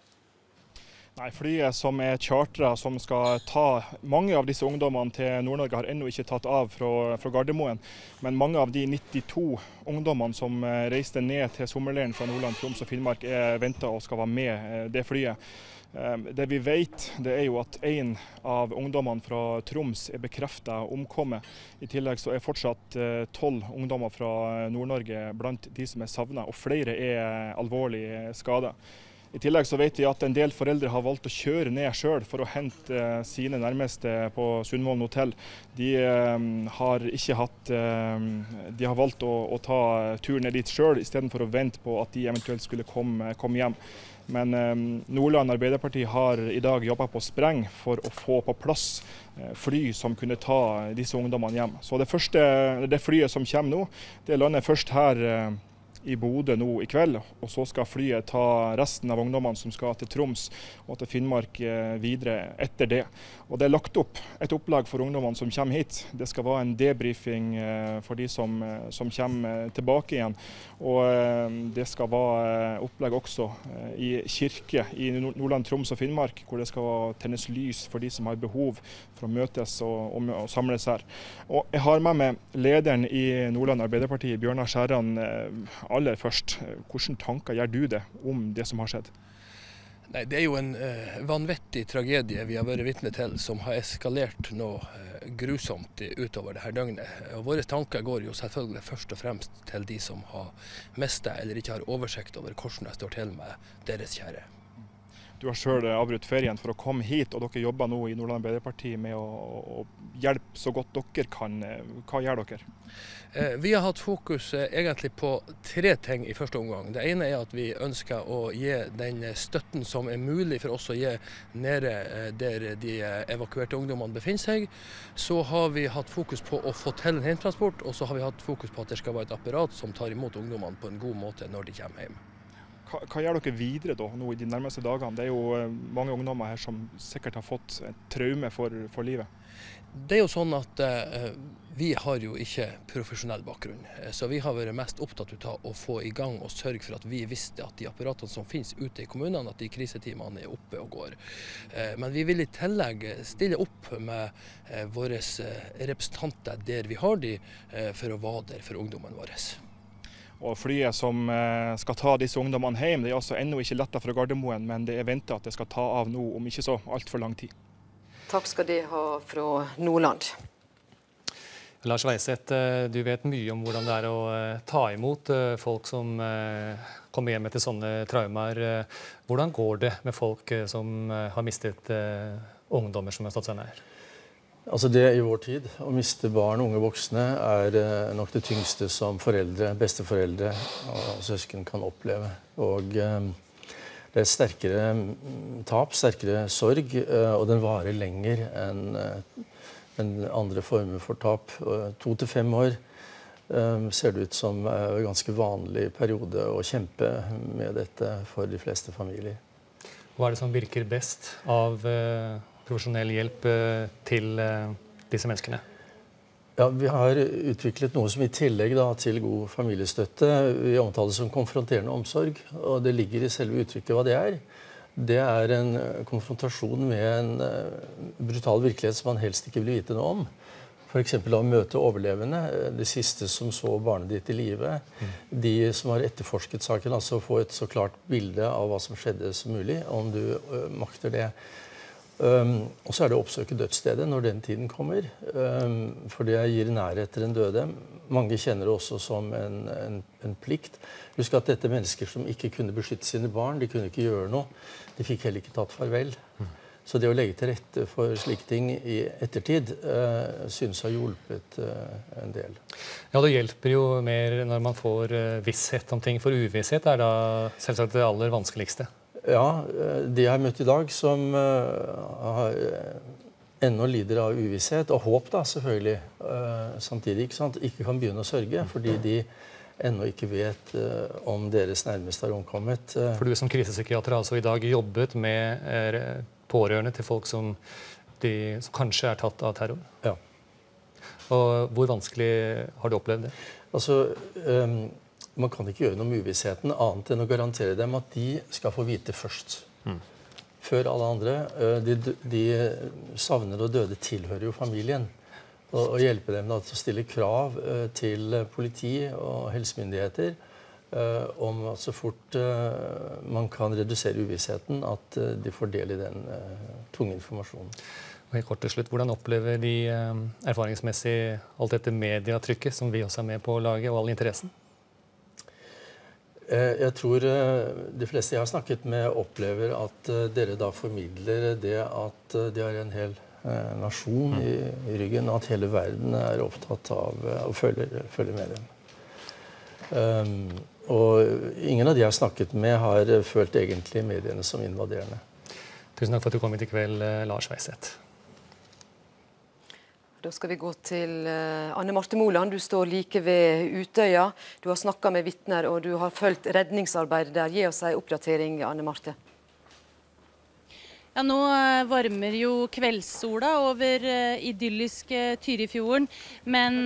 Nei, Flyet som er chartra, som skal ta mange av disse ungdommene til Nord-Norge, har ennå ikke tatt av fra, fra, Gardermoen. Men mange av de 92 ungdommene som eh, reiste ned til sommerleiren fra Nordland, Troms og Finnmark, er venta og skal være med eh, det flyet. Ehm, det vi vet, det er jo at en av ungdommene fra Troms er bekrefta omkommet. I tillegg så er fortsatt eh, tolv ungdommer fra Nord-Norge blant de som er savna, og flere er alvorlig skada. I tillegg så vet vi at en del foreldre har valgt å kjøre ned sjøl for å hente eh, sine nærmeste på Sundvolden hotell. De um, har ikke hatt um, De har valgt å, å ta turen ned dit sjøl, istedenfor å vente på at de eventuelt skulle komme, komme hjem. Men eh, Nordland Arbeiderparti har i dag jobba på spreng for å få på plass eh, fly som kunne ta disse ungdommene hjem. Så Det første, det flyet som kommer nå, det lander først her eh, i Bodø nå i kveld. Og så skal flyet ta resten av ungdommene som skal til Troms og til Finnmark eh, videre etter det. Og Det er lagt opp et opplag for ungdommene som kommer hit. Det skal være en debrifing eh, for de som, eh, som kommer tilbake igjen. Og det skal være opplegg også i kirke i Nordland, Troms og Finnmark, hvor det skal tennes lys for de som har behov for å møtes og, og, og samles her. Og Jeg har med meg lederen i Nordland Arbeiderparti, Bjørnar Skjæran aller først, hvilke tanker gjør du det om det som har skjedd? Nei, Det er jo en uh, vanvittig tragedie vi har vært vitne til, som har eskalert noe uh, grusomt utover det her døgnet. Og Våre tanker går jo selvfølgelig først og fremst til de som har mista eller ikke har oversikt over hvordan det står til med deres kjære. Du har sjøl avbrutt ferien for å komme hit, og dere jobber nå i Nordland Arbeiderparti med å, å, hjelpe så godt dere kan. Hva gjør dere? Eh, vi har hatt fokus eh, egentlig på tre ting i første omgang. Det ene er at vi ønsker å gi den støtten som er mulig for oss å gi nede eh, der de evakuerte ungdommene befinner seg. Så har vi hatt fokus på å få til en hjemtransport, og så har vi hatt fokus på at det skal være et apparat som tar imot ungdommene på en god måte når de kommer hjem. Hva, hva gjør dere videre da, nå i de nærmeste dagene? Det er jo eh, mange ungdommer her som sikkert har fått et traume for, for livet. Det er jo sånn at eh, vi har jo ikke profesjonell bakgrunn, eh, så vi har vært mest opptatt av å få i gang og sørge for at vi visste at de apparatene som finnes ute i kommunene, at de kriseteamene er oppe og går. Eh, men vi vil i tillegg stille opp med eh, våre eh, representanter der vi har de, for å være der for ungdommen vår. Og Flyet som eh, skal ta disse ungdommene hjem, det er altså ennå ikke letta fra Gardermoen, men det er venta at det skal ta av nå om ikke så altfor lang tid. Takk skal de ha fra Nordland. Lars Weiseth, eh, du vet mye om hvordan det er å eh, ta imot folk som kommer hjem etter sånne traumer. Hvordan går det med folk som har mistet ungdommer som har stått seg nær? Altså det I vår tid å miste barn og unge voksne er nok det tyngste som foreldre, besteforeldre og søsken kan oppleve. Og det er sterkere mm, tap, sterkere sorg, og den varer lenger enn andre former for tap. To til fem år ser det ut som en ganske vanlig periode å kjempe med dette for de fleste familier. Hva er det som virker best av profesjonell hjelp uh, til uh, disse menneskene? Ja, Vi har utviklet noe som i tillegg da, til god familiestøtte vi omtaler som konfronterende omsorg. og Det ligger i selve uttrykket hva det er det er en eh, konfrontasjon med en eh, brutal virkelighet som man helst ikke vil vite noe om. F.eks. å møte overlevende, det de siste som så barnet ditt i live. Mm. De som har etterforsket saken, altså få et så klart bilde av hva som skjedde som mulig, om du makter det. Um, og så er det å oppsøke dødsstedet når den tiden kommer. Um, for det gir nærhet til den døde. Mange kjenner det også som en, en, en plikt. Husk at dette er mennesker som ikke kunne beskytte sine barn. De kunne ikke gjøre noe. De fikk heller ikke tatt farvel. Så det å legge til rette for slike ting i ettertid uh, synes har hjulpet uh, en del. Ja, Det hjelper jo mer når man får uh, visshet om ting. For uvisshet er da selvsagt det aller vanskeligste. Ja, de jeg har møtt i dag som har ennå lider av uvisshet, og håp da, selvfølgelig, samtidig ikke sant, ikke kan begynne å sørge fordi de ennå ikke vet om deres nærmeste har omkommet. For du som krisepsykiater har altså i dag jobbet med pårørende til folk som, de, som, kanskje er tatt av terror? Ja. Og Hvor vanskelig har du opplevd det? Altså, um, Man kan ikke gjøre noe med uvissheten annet enn å garantere dem at de skal få vite først. Mm. Før alle andre. De, de savnede og døde tilhører jo familien og, og hjelpe dem da, til å stille krav til politi og helsemyndigheter om at så fort man kan redusere uvissheten, at de får del i den tunge informasjonen. Og helt kort til slutt, Hvordan opplever de erfaringsmessig alt dette mediatrykket som vi også er med på å lage, og all interessen? Jeg tror de fleste jeg har snakket med, opplever at dere da formidler det at de har en hel Eh, nasjon i, i, ryggen, at hele verden er opptatt av å følge, følge med dem. Um, og ingen av de jeg har snakket med, har følt egentlig mediene som invaderende. Tusen takk for at du kom hit i kveld, eh, Lars Weiseth. Da skal vi gå til eh, Anne Marte Moland. Du står like ved Utøya. Du har snakka med vitner og du har fulgt redningsarbeidet der. Gi oss en oppdatering, Anne Marte. Ja, Nå eh, varmer jo kveldssola over uh, idylliske Tyrifjorden, men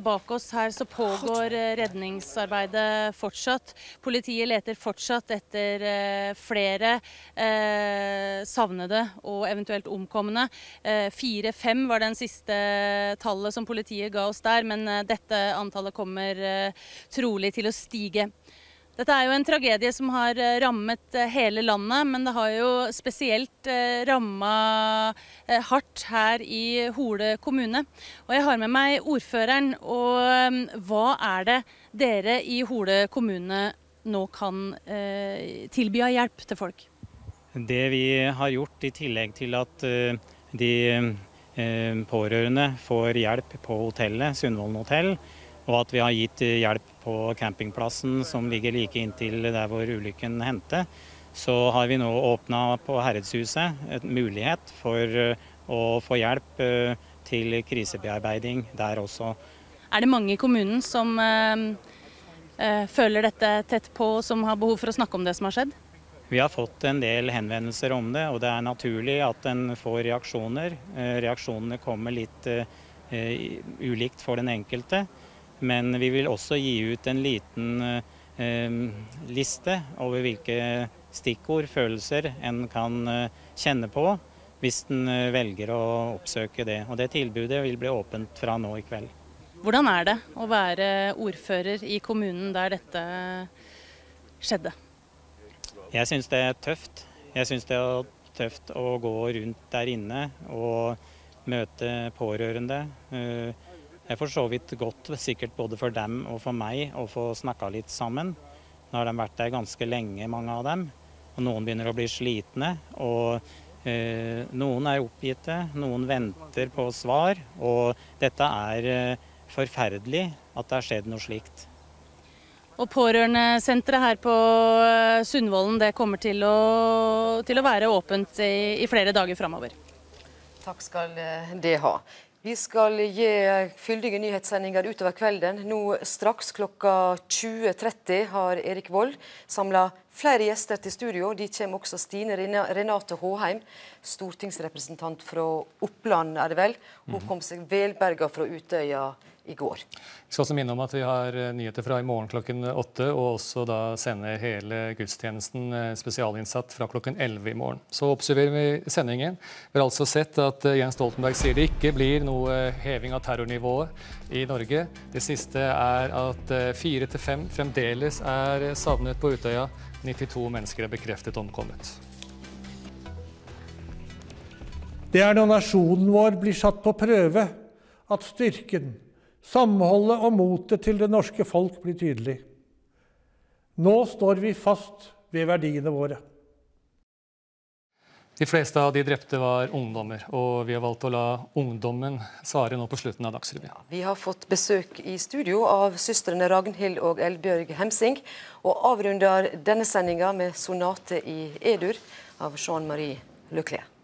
bak oss her så pågår redningsarbeidet fortsatt. Politiet leter fortsatt etter flere savnede og eventuelt omkomne. Fire-fem var den siste tallet som politiet ga oss der, men dette antallet kommer trolig til å stige. Dette er jo en tragedie som har eh, rammet eh, hele landet, men det har jo spesielt eh, ramma hardt her i Hole kommune. Og jeg har med meg ordføreren. Og hva er det dere i Hole kommune nå kan tilby av hjelp til folk? Det vi har gjort, i tillegg til at de pårørende får hjelp på hotellet, Sundvolden hotell, og at vi har gitt hjelp på campingplassen som ligger like inntil der hvor ulykken hendte, så har vi nå åpna på Herredshuset en mulighet for eh, å få hjelp eh, til krisebearbeiding der også. Er det mange i kommunen som eh, føler dette tett på, som har behov for å snakke om det som har skjedd? Vi har fått en del henvendelser om det, og det er naturlig at en får reaksjoner. Reaksjonene kommer litt ulikt for den enkelte. Men vi vil også gi ut en liten eh, liste over hvilke stikkord, følelser, en kan eh, kjenne på hvis en eh, velger å oppsøke det. Og det tilbudet vil bli åpent fra nå i kveld. Hvordan er det å være ordfører i kommunen der dette skjedde? Jeg syns det er tøft. Jeg syns det er tøft å gå rundt der inne og møte pårørende. Det er for så vidt godt sikkert både for dem og for meg å få snakka litt sammen. Nå har de vært der ganske lenge, mange av dem. Og noen begynner å bli slitne. Og eh, noen er oppgitte, noen venter på svar. Og dette er eh, forferdelig at det har skjedd noe slikt. Og Pårørendesenteret her på eh, Sundvolden det kommer til å, til å være åpent i, i flere dager framover. Takk skal eh, det ha. Vi skal gi fyldige nyhetssendinger utover kvelden. Nå Straks klokka 20.30 har Erik Vold samla flere gjester til studio. De kommer også Stine Renate Håheim, stortingsrepresentant fra Oppland, er det vel. Hun kom seg velberga fra Utøya i går. Jeg skal også minne om at vi har eh, nyheter fra i morgen klokken åtte, og også da sender hele gudstjenesten eh, spesialinnsatt fra klokken elleve i morgen. Så observerer vi sendingen. Vi har altså sett at eh, Jens Stoltenberg sier det ikke blir noe heving av terrornivået i Norge. Det siste er at fire til fem fremdeles er savnet på Utøya. 92 mennesker er bekreftet omkommet. Det er når nasjonen vår blir satt på prøve, at styrken, Samholdet og motet til det norske folk blir tydelig. Nå står vi fast ved verdiene våre. De fleste av de drepte var ungdommer, og vi har valgt å la ungdommen svare nå på slutten av Dagsrevyen. Ja, vi har fått besøk i studio av søstrene Ragnhild og Elbjørg Hemsing, og avrunder denne sendinga med 'Sonate i E-dur' av Jean-Marie Leclerc.